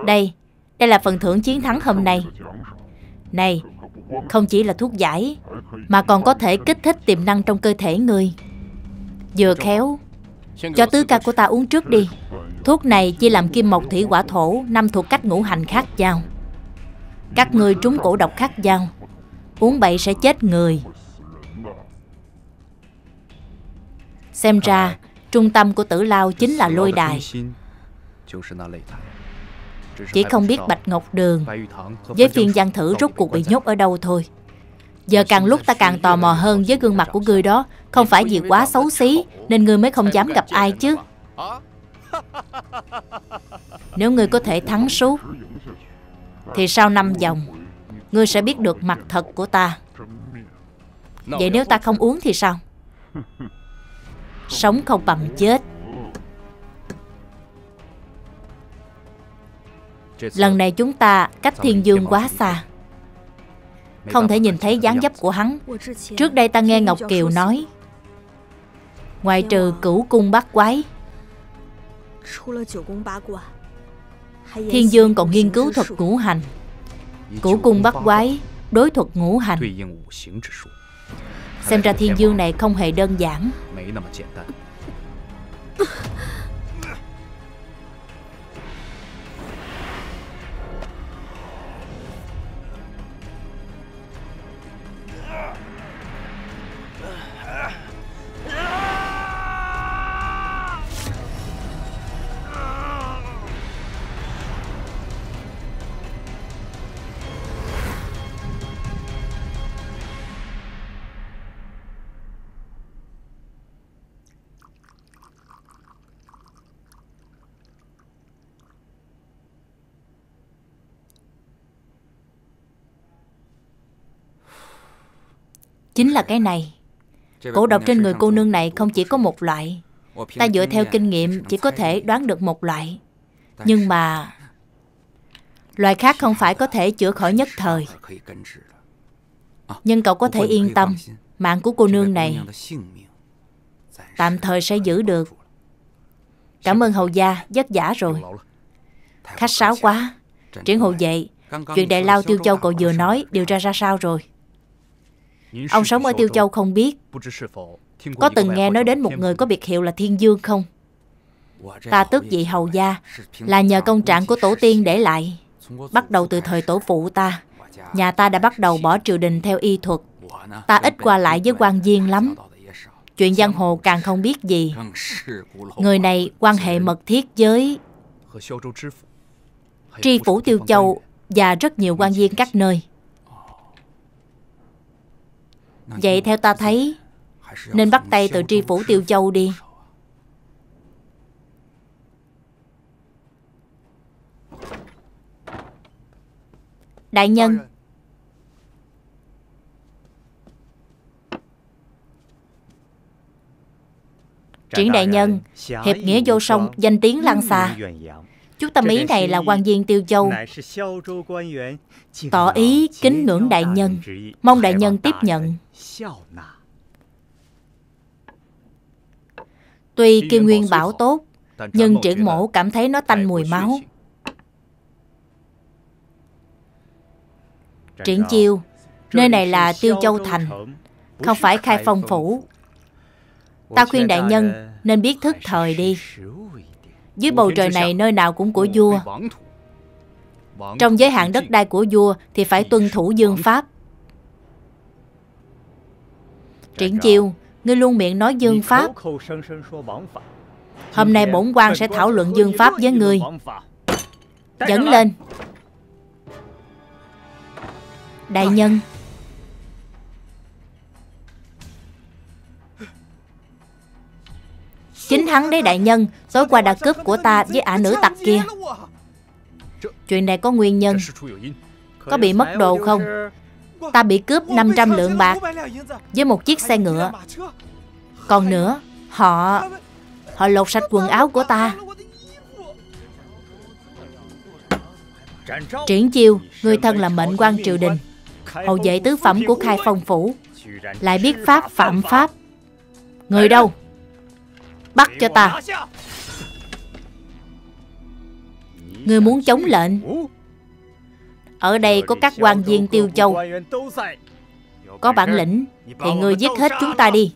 Đây, đây là phần thưởng chiến thắng hôm nay. Này, không chỉ là thuốc giải Mà còn có thể kích thích tiềm năng trong cơ thể người. Vừa khéo Cho tứ ca của ta uống trước đi. Thuốc này chia làm kim mộc thủy quả thổ Năm thuộc cách ngũ hành khác nhau. Các ngươi trúng cổ độc khác nhau. Uống bậy sẽ chết người. Xem ra Trung tâm của tử lao chính là lôi đài. Chỉ không biết Bạch Ngọc Đường Với phiên giang thử rốt cuộc bị nhốt ở đâu thôi. Giờ càng lúc ta càng tò mò hơn với gương mặt của ngươi đó Không phải vì quá xấu xí Nên ngươi mới không dám gặp ai chứ. Nếu ngươi có thể thắng suốt Thì sau năm vòng Ngươi sẽ biết được mặt thật của ta. Vậy nếu ta không uống thì sao? Sống không bằng chết Lần này chúng ta cách thiên dương quá xa. Không thể nhìn thấy dáng dấp của hắn. Trước đây ta nghe Ngọc Kiều nói Ngoài trừ cửu cung bát quái Thiên Dương còn nghiên cứu thuật ngũ hành. Cửu cung bắt quái Đối thuật ngũ hành. Xem ra thiên dương này không hề đơn giản Chính là cái này. Cổ độc trên người cô nương này không chỉ có một loại. Ta dựa theo kinh nghiệm chỉ có thể đoán được một loại. Nhưng mà Loại khác không phải có thể chữa khỏi nhất thời. Nhưng cậu có thể yên tâm Mạng của cô nương này Tạm thời sẽ giữ được. Cảm ơn hầu gia Vất vả rồi. Khách sáo quá. Triển hộ vệ Chuyện đại lao tiêu châu cậu vừa nói Điều ra ra sao rồi Ông sống ở Tiêu Châu không biết? Có từng nghe nói đến một người có biệt hiệu là Thiên Dương không? Ta tức vị hầu gia Là nhờ công trạng của tổ tiên để lại. Bắt đầu từ thời tổ phụ ta. Nhà ta đã bắt đầu bỏ triều đình theo y thuật. Ta ít qua lại với quan viên lắm. Chuyện giang hồ càng không biết gì. Người này quan hệ mật thiết với Tri phủ Tiêu Châu Và rất nhiều quan viên các nơi Vậy theo ta thấy, Nên bắt tay từ tri phủ Tiêu Châu đi. Đại nhân. Triển đại nhân, Hiệp nghĩa vô song, Danh tiếng lan xa. Chút tâm ý này là quan viên Tiêu Châu. Tỏ ý kính ngưỡng đại nhân. Mong đại nhân tiếp nhận. Tuy kim nguyên bảo tốt Nhưng triển mổ cảm thấy nó tanh mùi máu. Triển chiêu Nơi này là Tiêu Châu Thành Không phải khai phong phủ. Ta khuyên đại nhân Nên biết thức thời đi Dưới bầu trời này nơi nào cũng của vua. Trong giới hạn đất đai của vua Thì phải tuân thủ dương pháp. Triển chiêu Ngươi luôn miệng nói dương pháp. Hôm nay bổn quan sẽ thảo luận dương pháp với ngươi. Dẫn lên. Đại nhân Chính hắn đấy đại nhân Tối qua đã cướp của ta với ả nữ tặc kia. Chuyện này có nguyên nhân? Có bị mất đồ không? Ta bị cướp 500 lượng bạc Với một chiếc xe ngựa. Còn nữa, Họ Họ lột sạch quần áo của ta. Triển chiêu, Người thân là mệnh quan triều đình, Hậu vệ tứ phẩm của khai phong phủ, Lại biết pháp phạm pháp. Người đâu? Bắt cho ta. Người muốn chống lệnh. Ở đây có các quan viên tiêu châu. Có bản lĩnh, Thì ngươi giết hết chúng ta đi.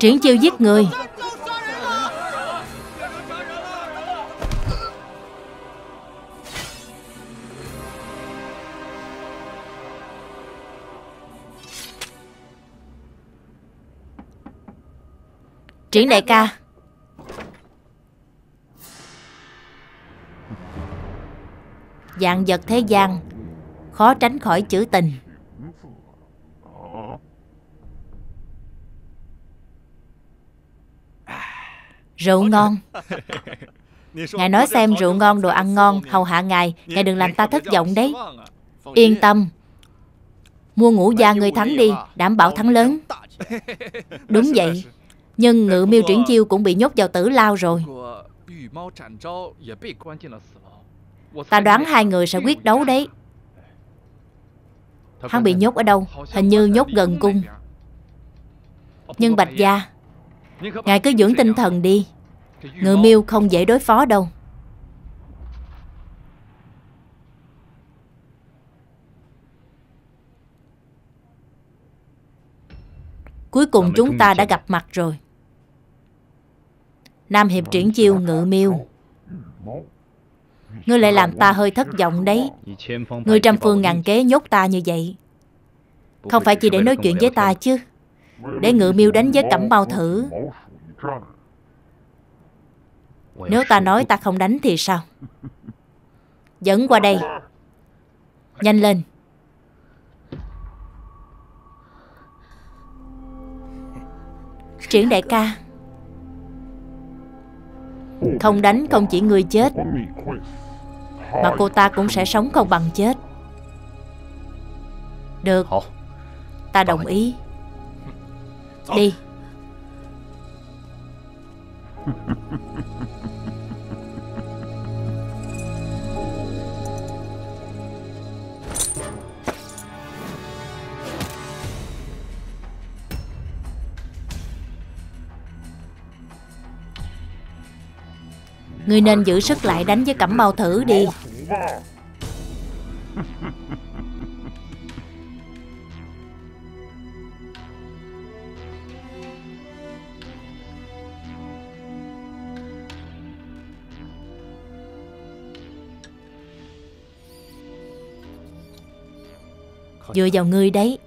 Triển chiêu giết người. Triển đại ca. Dạng vật thế gian, Khó tránh khỏi chữ tình. Rượu ngon. Ngài nói xem rượu ngon, đồ ăn ngon, hầu hạ ngài Ngài đừng làm ta thất vọng đấy. Yên tâm. Mua ngũ gia người thắng đi Đảm bảo thắng lớn. Đúng vậy. Nhưng ngự miêu triển chiêu cũng bị nhốt vào tử lao rồi. Ta đoán hai người sẽ quyết đấu đấy. Hắn bị nhốt ở đâu? Hình như nhốt gần cung. Nhưng Bạch Gia Ngài cứ dưỡng tinh thần đi. Ngự miêu không dễ đối phó đâu. Cuối cùng chúng ta đã gặp mặt rồi. Nam Hiệp triển chiêu ngự miêu. Ngươi lại làm ta hơi thất vọng đấy. Ngươi trăm phương ngàn kế nhốt ta như vậy. Không phải chỉ để nói chuyện với ta chứ để ngự miêu đánh với cẩm bao thử. Nếu ta nói ta không đánh thì sao? Dẫn qua đây. Nhanh lên. Triển đại ca. Không đánh không chỉ người chết, Mà cô ta cũng sẽ sống không bằng chết. Được. Ta đồng ý. Đi. Ngươi nên giữ sức lại đánh với cẩm mau thử đi. Dựa vào ngươi đấy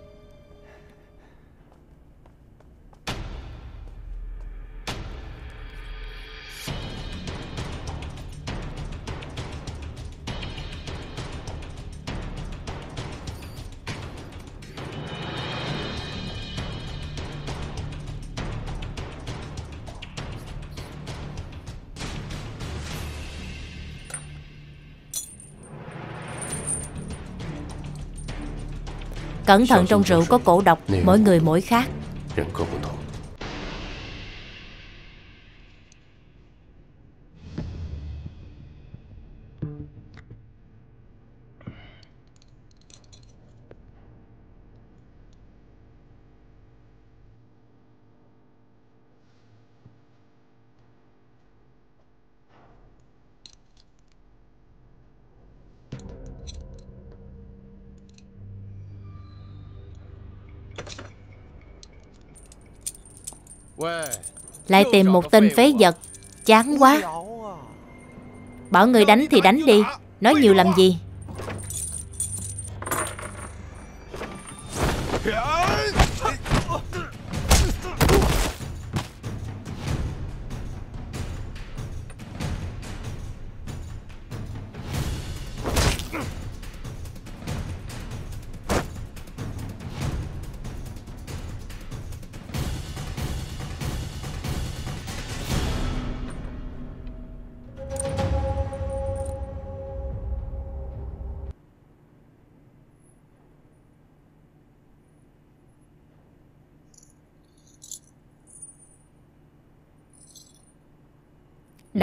Cẩn thận trong rượu có cổ độc Mỗi người mỗi khác Lại tìm một tên phế vật. Chán quá. Bảo người đánh thì đánh đi. Nói nhiều làm gì?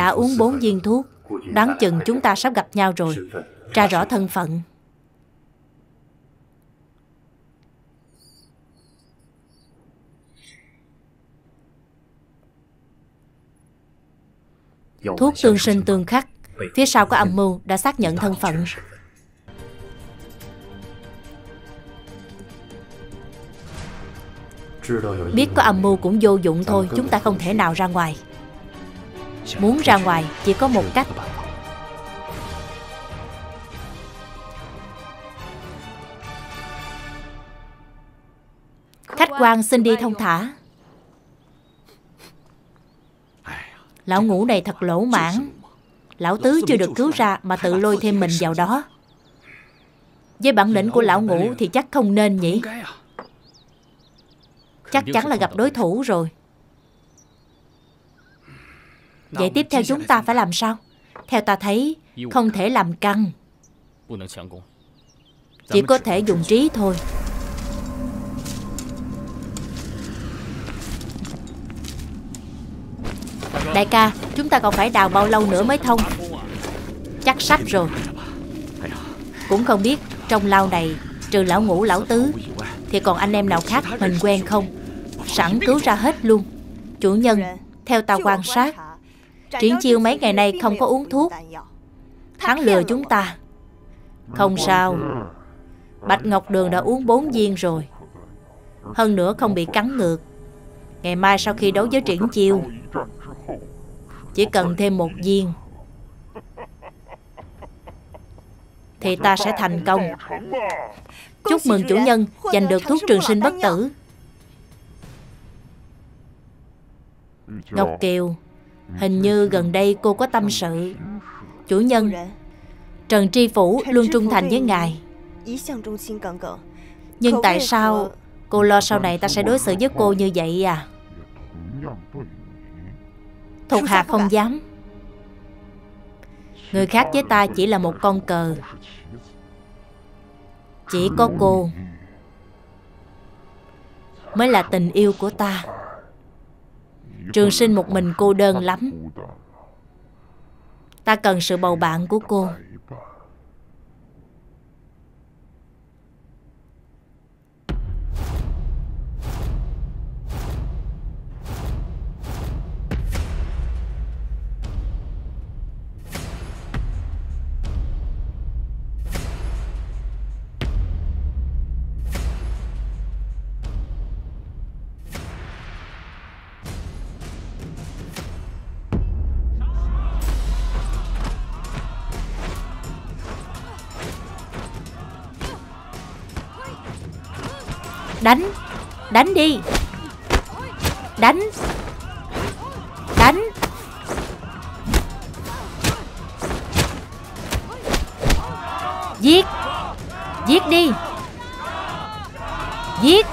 Đã uống bốn viên thuốc. Đoán chừng chúng ta sắp gặp nhau rồi. Tra rõ thân phận. Thuốc tương sinh tương khắc. Phía sau có âm mưu đã xác nhận thân phận. Biết có âm mưu cũng vô dụng thôi. Chúng ta không thể nào ra ngoài. Muốn ra ngoài chỉ có một cách. Khách quan xin đi thông thả. Lão ngũ này thật lỗ mãn. Lão tứ chưa được cứu ra Mà tự lôi thêm mình vào đó. Với bản lĩnh của lão ngũ Thì chắc không nên nhỉ. Chắc chắn là gặp đối thủ rồi. Vậy tiếp theo chúng ta phải làm sao? Theo ta thấy Không thể làm căng. Chỉ có thể dùng trí thôi. Đại ca Chúng ta còn phải đào bao lâu nữa mới thông? Chắc sắp rồi. Cũng không biết Trong lao này Trừ lão ngũ lão tứ Thì còn anh em nào khác mình quen không? Sẵn cứu ra hết luôn. Chủ nhân Theo ta quan sát Triển chiêu mấy ngày nay không có uống thuốc. Hắn lừa chúng ta. Không sao. Bạch Ngọc Đường đã uống bốn viên rồi. Hơn nữa không bị cắn ngược. Ngày mai sau khi đấu với triển chiêu chỉ cần thêm một viên Thì ta sẽ thành công. Chúc mừng chủ nhân Giành được thuốc trường sinh bất tử. Ngọc Kiều Hình như gần đây cô có tâm sự. Chủ nhân, Trần Tri Phủ luôn trung thành với ngài. Nhưng tại sao Cô lo sau này ta sẽ đối xử với cô như vậy à? Thuộc hạ không dám. Người khác với ta chỉ là một con cờ. Chỉ có cô Mới là tình yêu của ta. Trường sinh một mình cô đơn lắm. Ta cần sự bầu bạn của cô. Đánh. Đánh đi. Đánh. Đánh. Giết. Giết đi. Giết.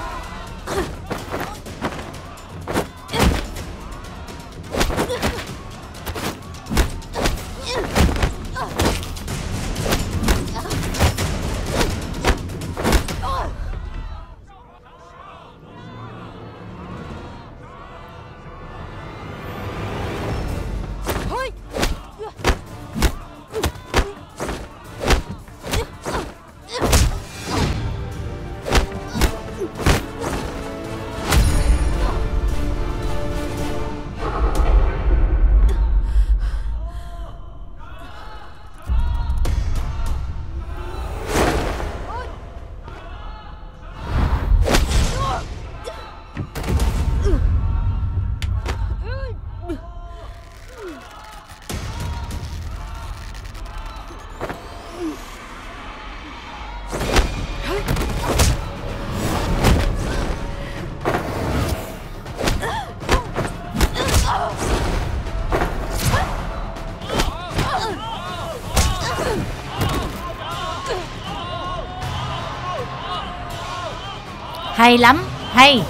Hay lắm, hay.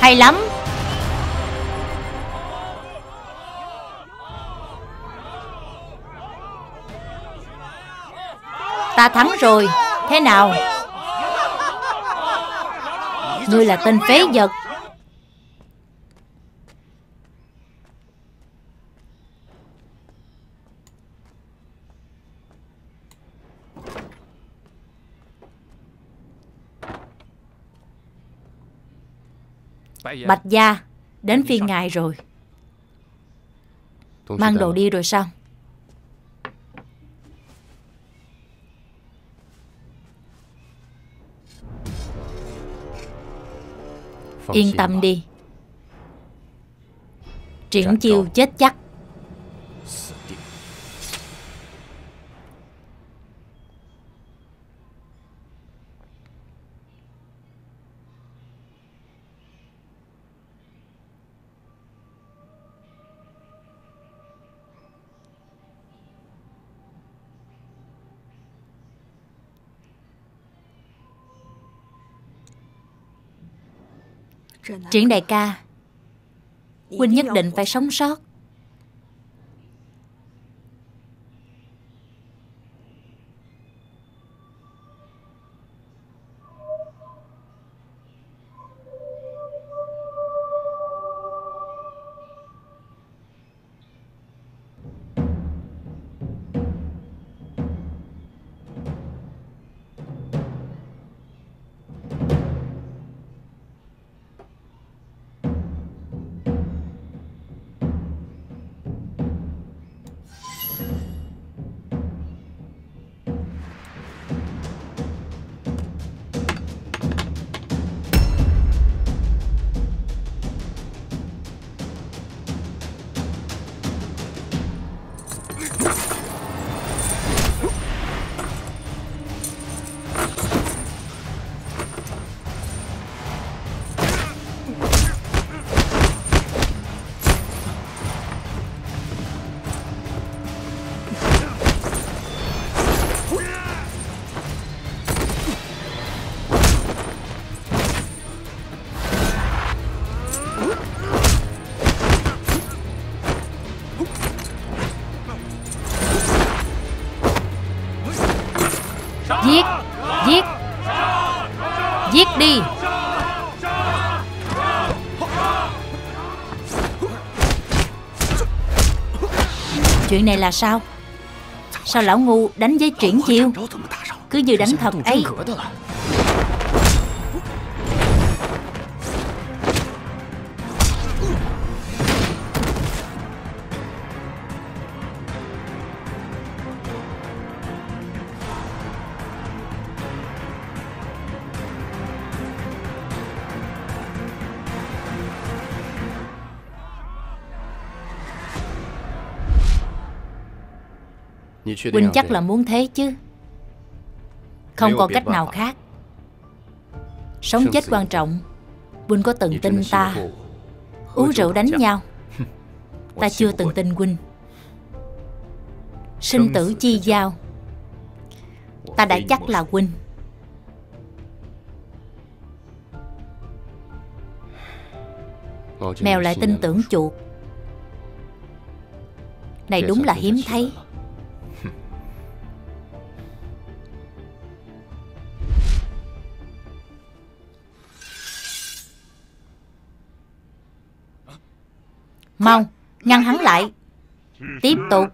Hay lắm. Ta thắng rồi. Thế nào? Ngươi là tên phế vật. Bạch gia Đến phiên ngài rồi. Mang đồ đi rồi sao? Yên tâm đi. Triển chiêu chết chắc Triển đại ca Huynh nhất định phải sống sót. Chuyện này là sao? Sao lão ngu đánh với triển chiêu? Cứ như đánh thật ấy. Huynh chắc là muốn thế chứ. Không còn cách nào khác. Sống chết quan trọng Huynh có từng tin ta? Uống rượu đánh nhau. Ta chưa từng tin Huynh Sinh tử chi giao. Ta đã chắc là Huynh Mèo lại tin tưởng chuột. Này đúng là hiếm thấy Mau, ngăn hắn lại. Tiếp tục.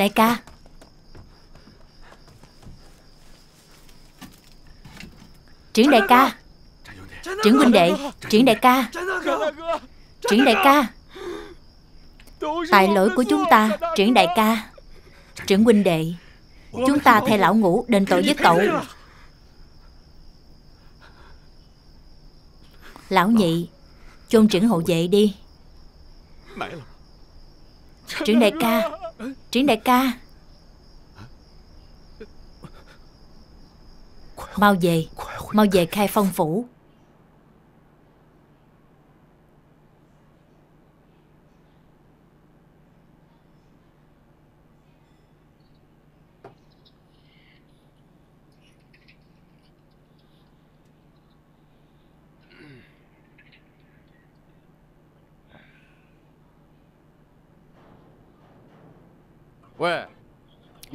Đại ca. Triển đại ca. Triển huynh đệ. Triển đại ca. Triển đại ca. Tại lỗi của chúng ta Triển đại ca. Triển huynh đệ. Chúng ta thay lão ngũ đền tội với cậu. Lão nhị, chôn triển hộ vệ đi. Triển đại ca. Triển đại ca. Mau về. Mau về khai phong phủ.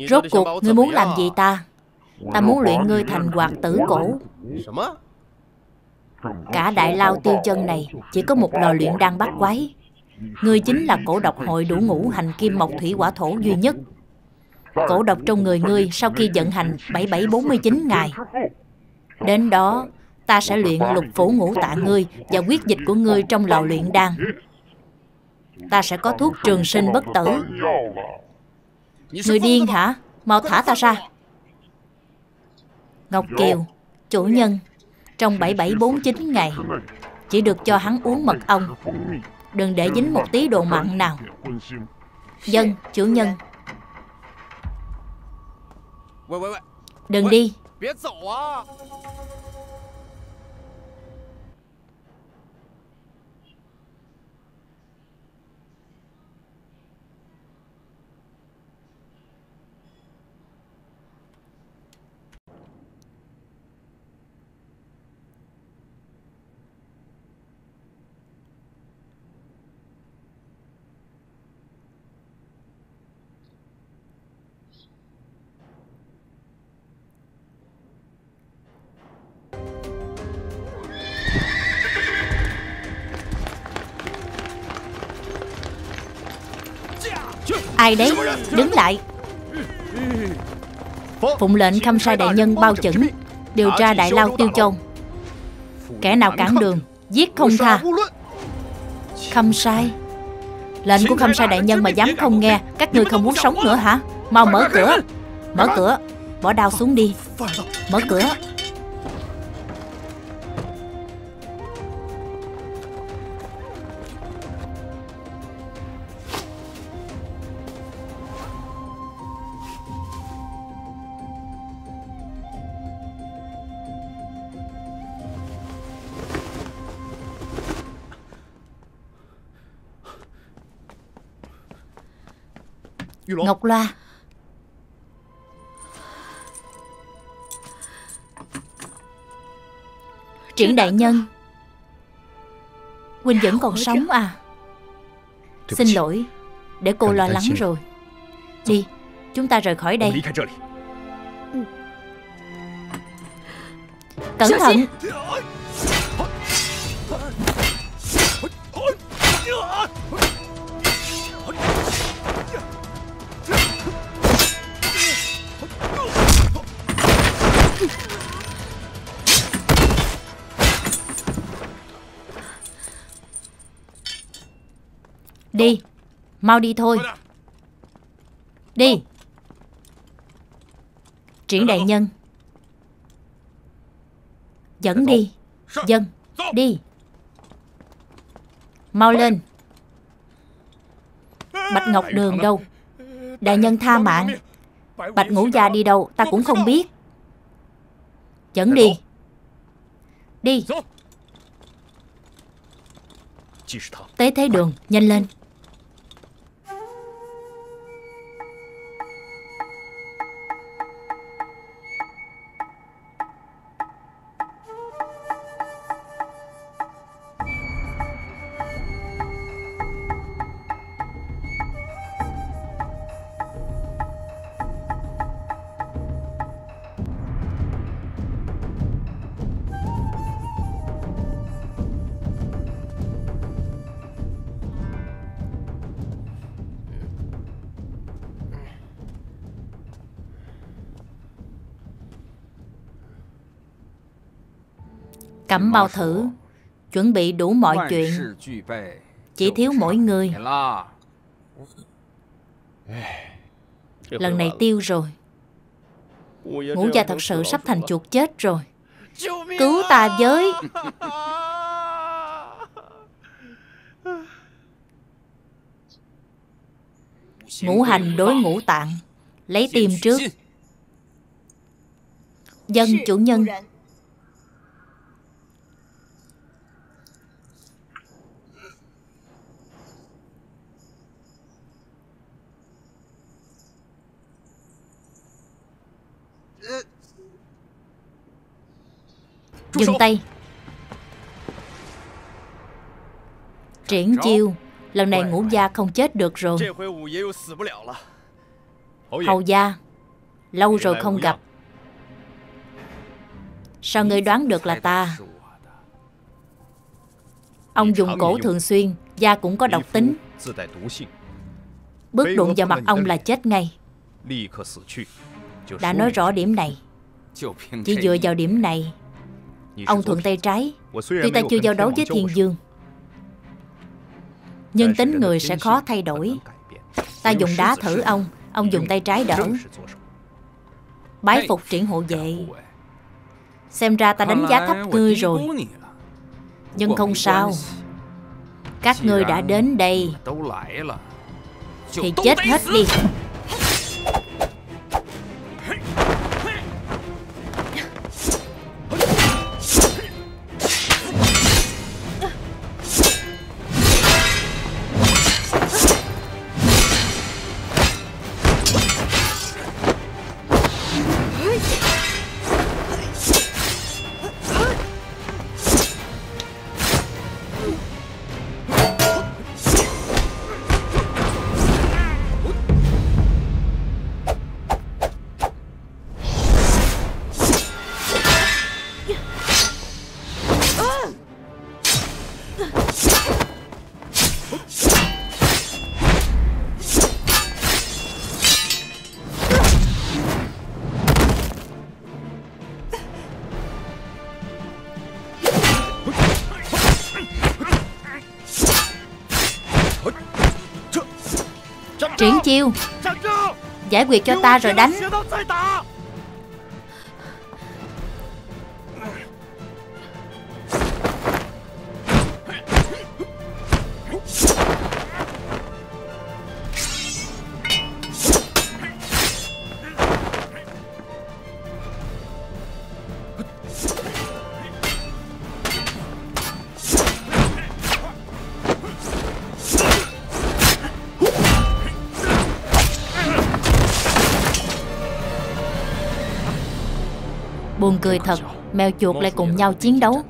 Rốt cuộc ngươi muốn làm gì ta? Ta muốn luyện ngươi thành hoạt tử cổ. Cả đại lao tiêu chân này Chỉ có một lò luyện đan bắt quái. Ngươi chính là cổ độc hội đủ ngũ hành kim mộc thủy hỏa thổ duy nhất. Cổ độc trong người ngươi sau khi vận hành 7749 ngày. Đến đó ta sẽ luyện lục phủ ngũ tạ ngươi Và quyết dịch của ngươi trong lò luyện đan. Ta sẽ có thuốc trường sinh bất tử Người điên hả? Mau thả ta ra Ngọc Kiều Chủ nhân Trong 7749 ngày Chỉ được cho hắn uống mật ong. Đừng để dính một tí đồ mặn nào. Dân chủ nhân. Đừng đi Ai đấy? Đứng lại. Phụng lệnh khâm sai đại nhân bao chẩn Điều tra đại lao tiêu châu. Kẻ nào cản đường, Giết không tha. Khâm sai. Lệnh của khâm sai đại nhân mà dám không nghe, Các người không muốn sống nữa hả? Mau mở cửa. Mở cửa. Bỏ đao xuống đi. Mở cửa. Ngọc Loa. Triển đại nhân. Huynh vẫn còn sống à? Xin lỗi. Để cô lo lắng rồi. Đi Chúng ta rời khỏi đây. Cẩn thận Đi. Mau đi thôi. Đi. Triển đại nhân. Dẫn đi. Dân. Đi. Mau lên. Bạch Ngọc Đường đâu? Đại nhân tha mạng. Bạch Ngũ Gia đi đâu? Ta cũng không biết. Dẫn đi. Đi. Tế thế đường, Nhanh lên. Cẩm bao thử Chuẩn bị đủ mọi chuyện. Chỉ thiếu mỗi người. Lần này tiêu rồi. Ngũ gia thật sự sắp thành chuột chết rồi. Cứu ta với. Ngũ hành đối ngũ tạng. Lấy tim trước. Dân chủ nhân Dừng tay. Triển chiêu Lần này ngũ gia không chết được rồi. Hầu gia Lâu rồi không gặp. Sao ngươi đoán được là ta? Ông dùng cổ thường xuyên Da cũng có độc tính. Bước đụng vào mặt ông là chết ngay. Đã nói rõ điểm này. Chỉ dựa vào điểm này Ông thuận tay trái. Tuy ta chưa giao đấu với thiên dương. Nhưng tính người sẽ khó thay đổi. Ta dùng đá thử ông. Ông dùng tay trái đỡ. Bái phục triển hộ vệ. Xem ra ta đánh giá thấp ngươi rồi. Nhưng không sao. Các ngươi đã đến đây. Thì chết hết đi Triển chiêu. Giải quyết cho ta rồi đánh cười thật. Mèo chuột lại cùng nhau chiến đấu.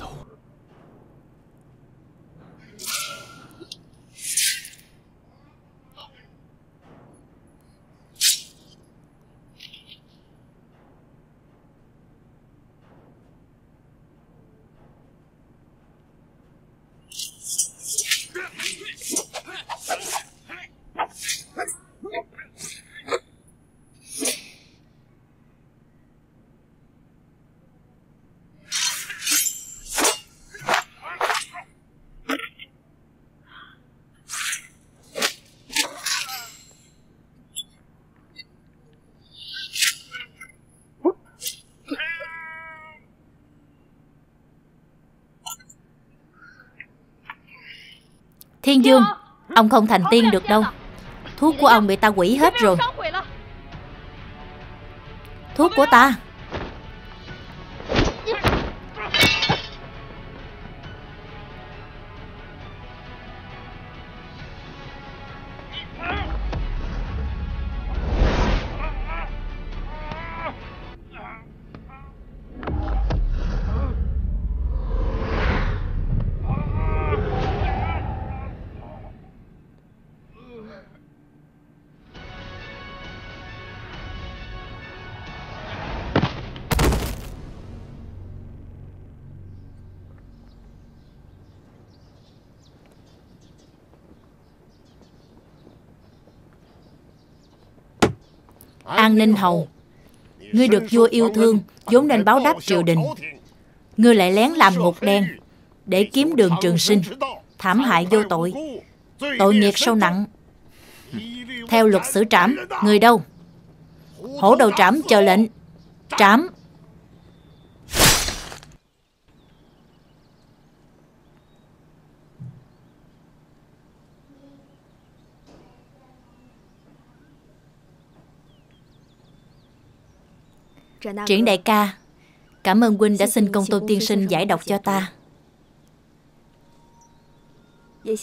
Ông không thành tiên được đâu. Thuốc của ông bị ta quỷ hết rồi. Thuốc của ta Ninh Hầu. Ngươi được vua yêu thương, vốn nên báo đáp triều đình. Ngươi lại lén làm ngục đen Để kiếm đường trường sinh, Thảm hại vô tội. Tội nghiệp sâu nặng. Theo luật xử trảm, Người đâu? Hổ đầu trảm chờ lệnh. Trảm? Triển đại ca Cảm ơn huynh đã xin công tôn tiên sinh giải độc cho ta.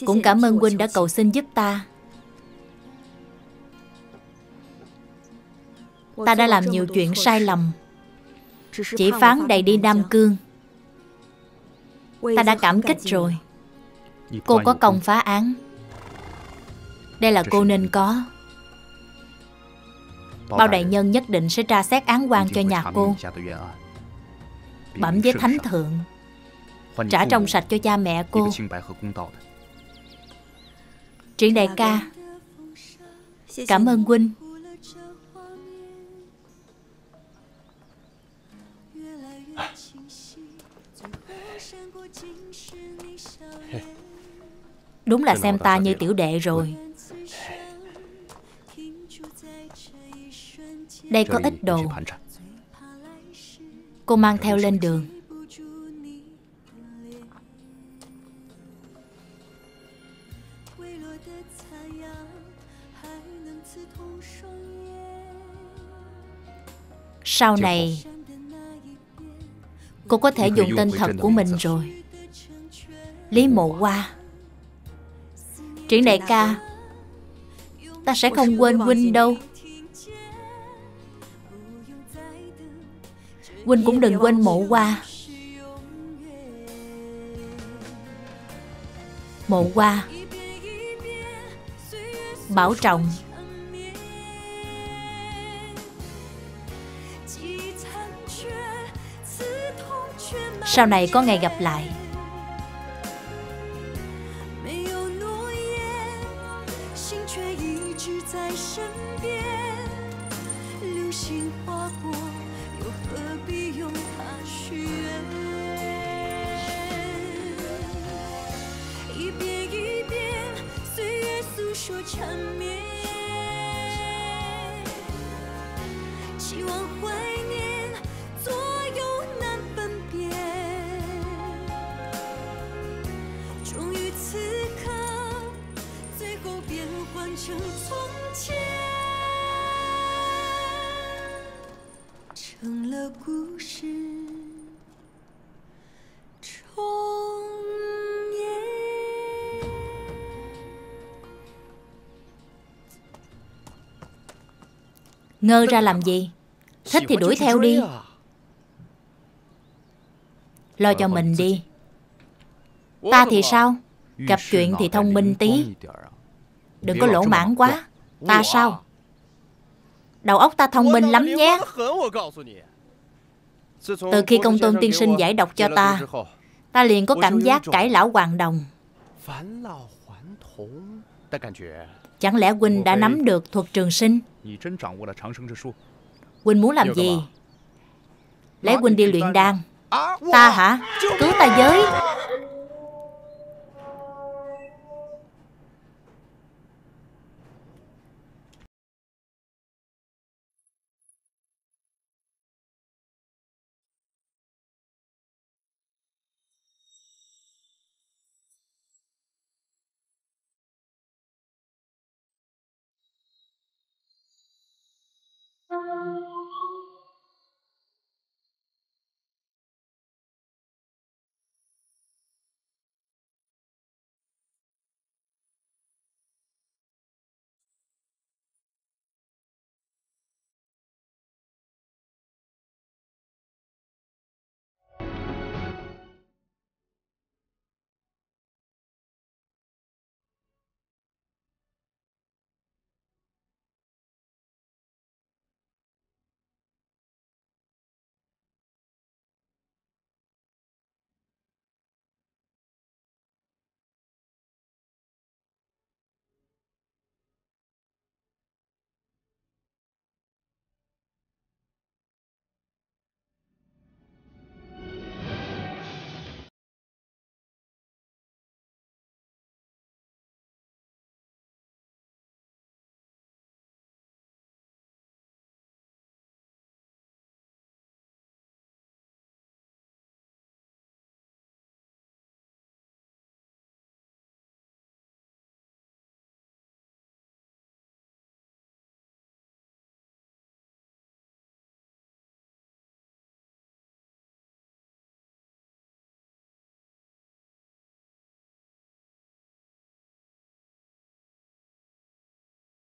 Cũng cảm ơn huynh đã cầu xin giúp ta. Ta đã làm nhiều chuyện sai lầm Chỉ phán đầy đi Nam Cương. Ta đã cảm kích rồi. Cô có công phá án. Đây là cô nên có Bao đại nhân nhất định sẽ tra xét án quan cho nhà cô. Bẩm với thánh thượng. Trả trong sạch cho cha mẹ cô. Triển đại ca. Cảm ơn huynh. Đúng là xem ta như tiểu đệ rồi Đây có ít đồ. Cô mang theo lên đường. Sau này Cô có thể dùng tên thật của mình rồi. Lý Mộ Hoa. Triển đại ca Ta sẽ không quên huynh đâu Huynh cũng đừng quên mộ qua. Mộ qua. Bảo trọng. Sau này có ngày gặp lại. 说缠绵，期望怀念，左右难分辨。终于此刻，最后变换成从前，成了孤。Ngơ ra làm gì? Thích thì đuổi theo đi. Lo cho mình đi. Ta thì sao? Gặp chuyện thì thông minh tí. Đừng có lỗ mãn quá. Ta sao? Đầu óc ta thông minh lắm nhé. Từ khi công tôn tiên sinh giải độc cho ta Ta liền có cảm giác cải lão hoàng đồng. Chẳng lẽ Huynh đã nắm được thuật trường sinh? Huynh muốn làm gì? Lấy Huynh đi luyện đan. Ta hả? Cứu ta với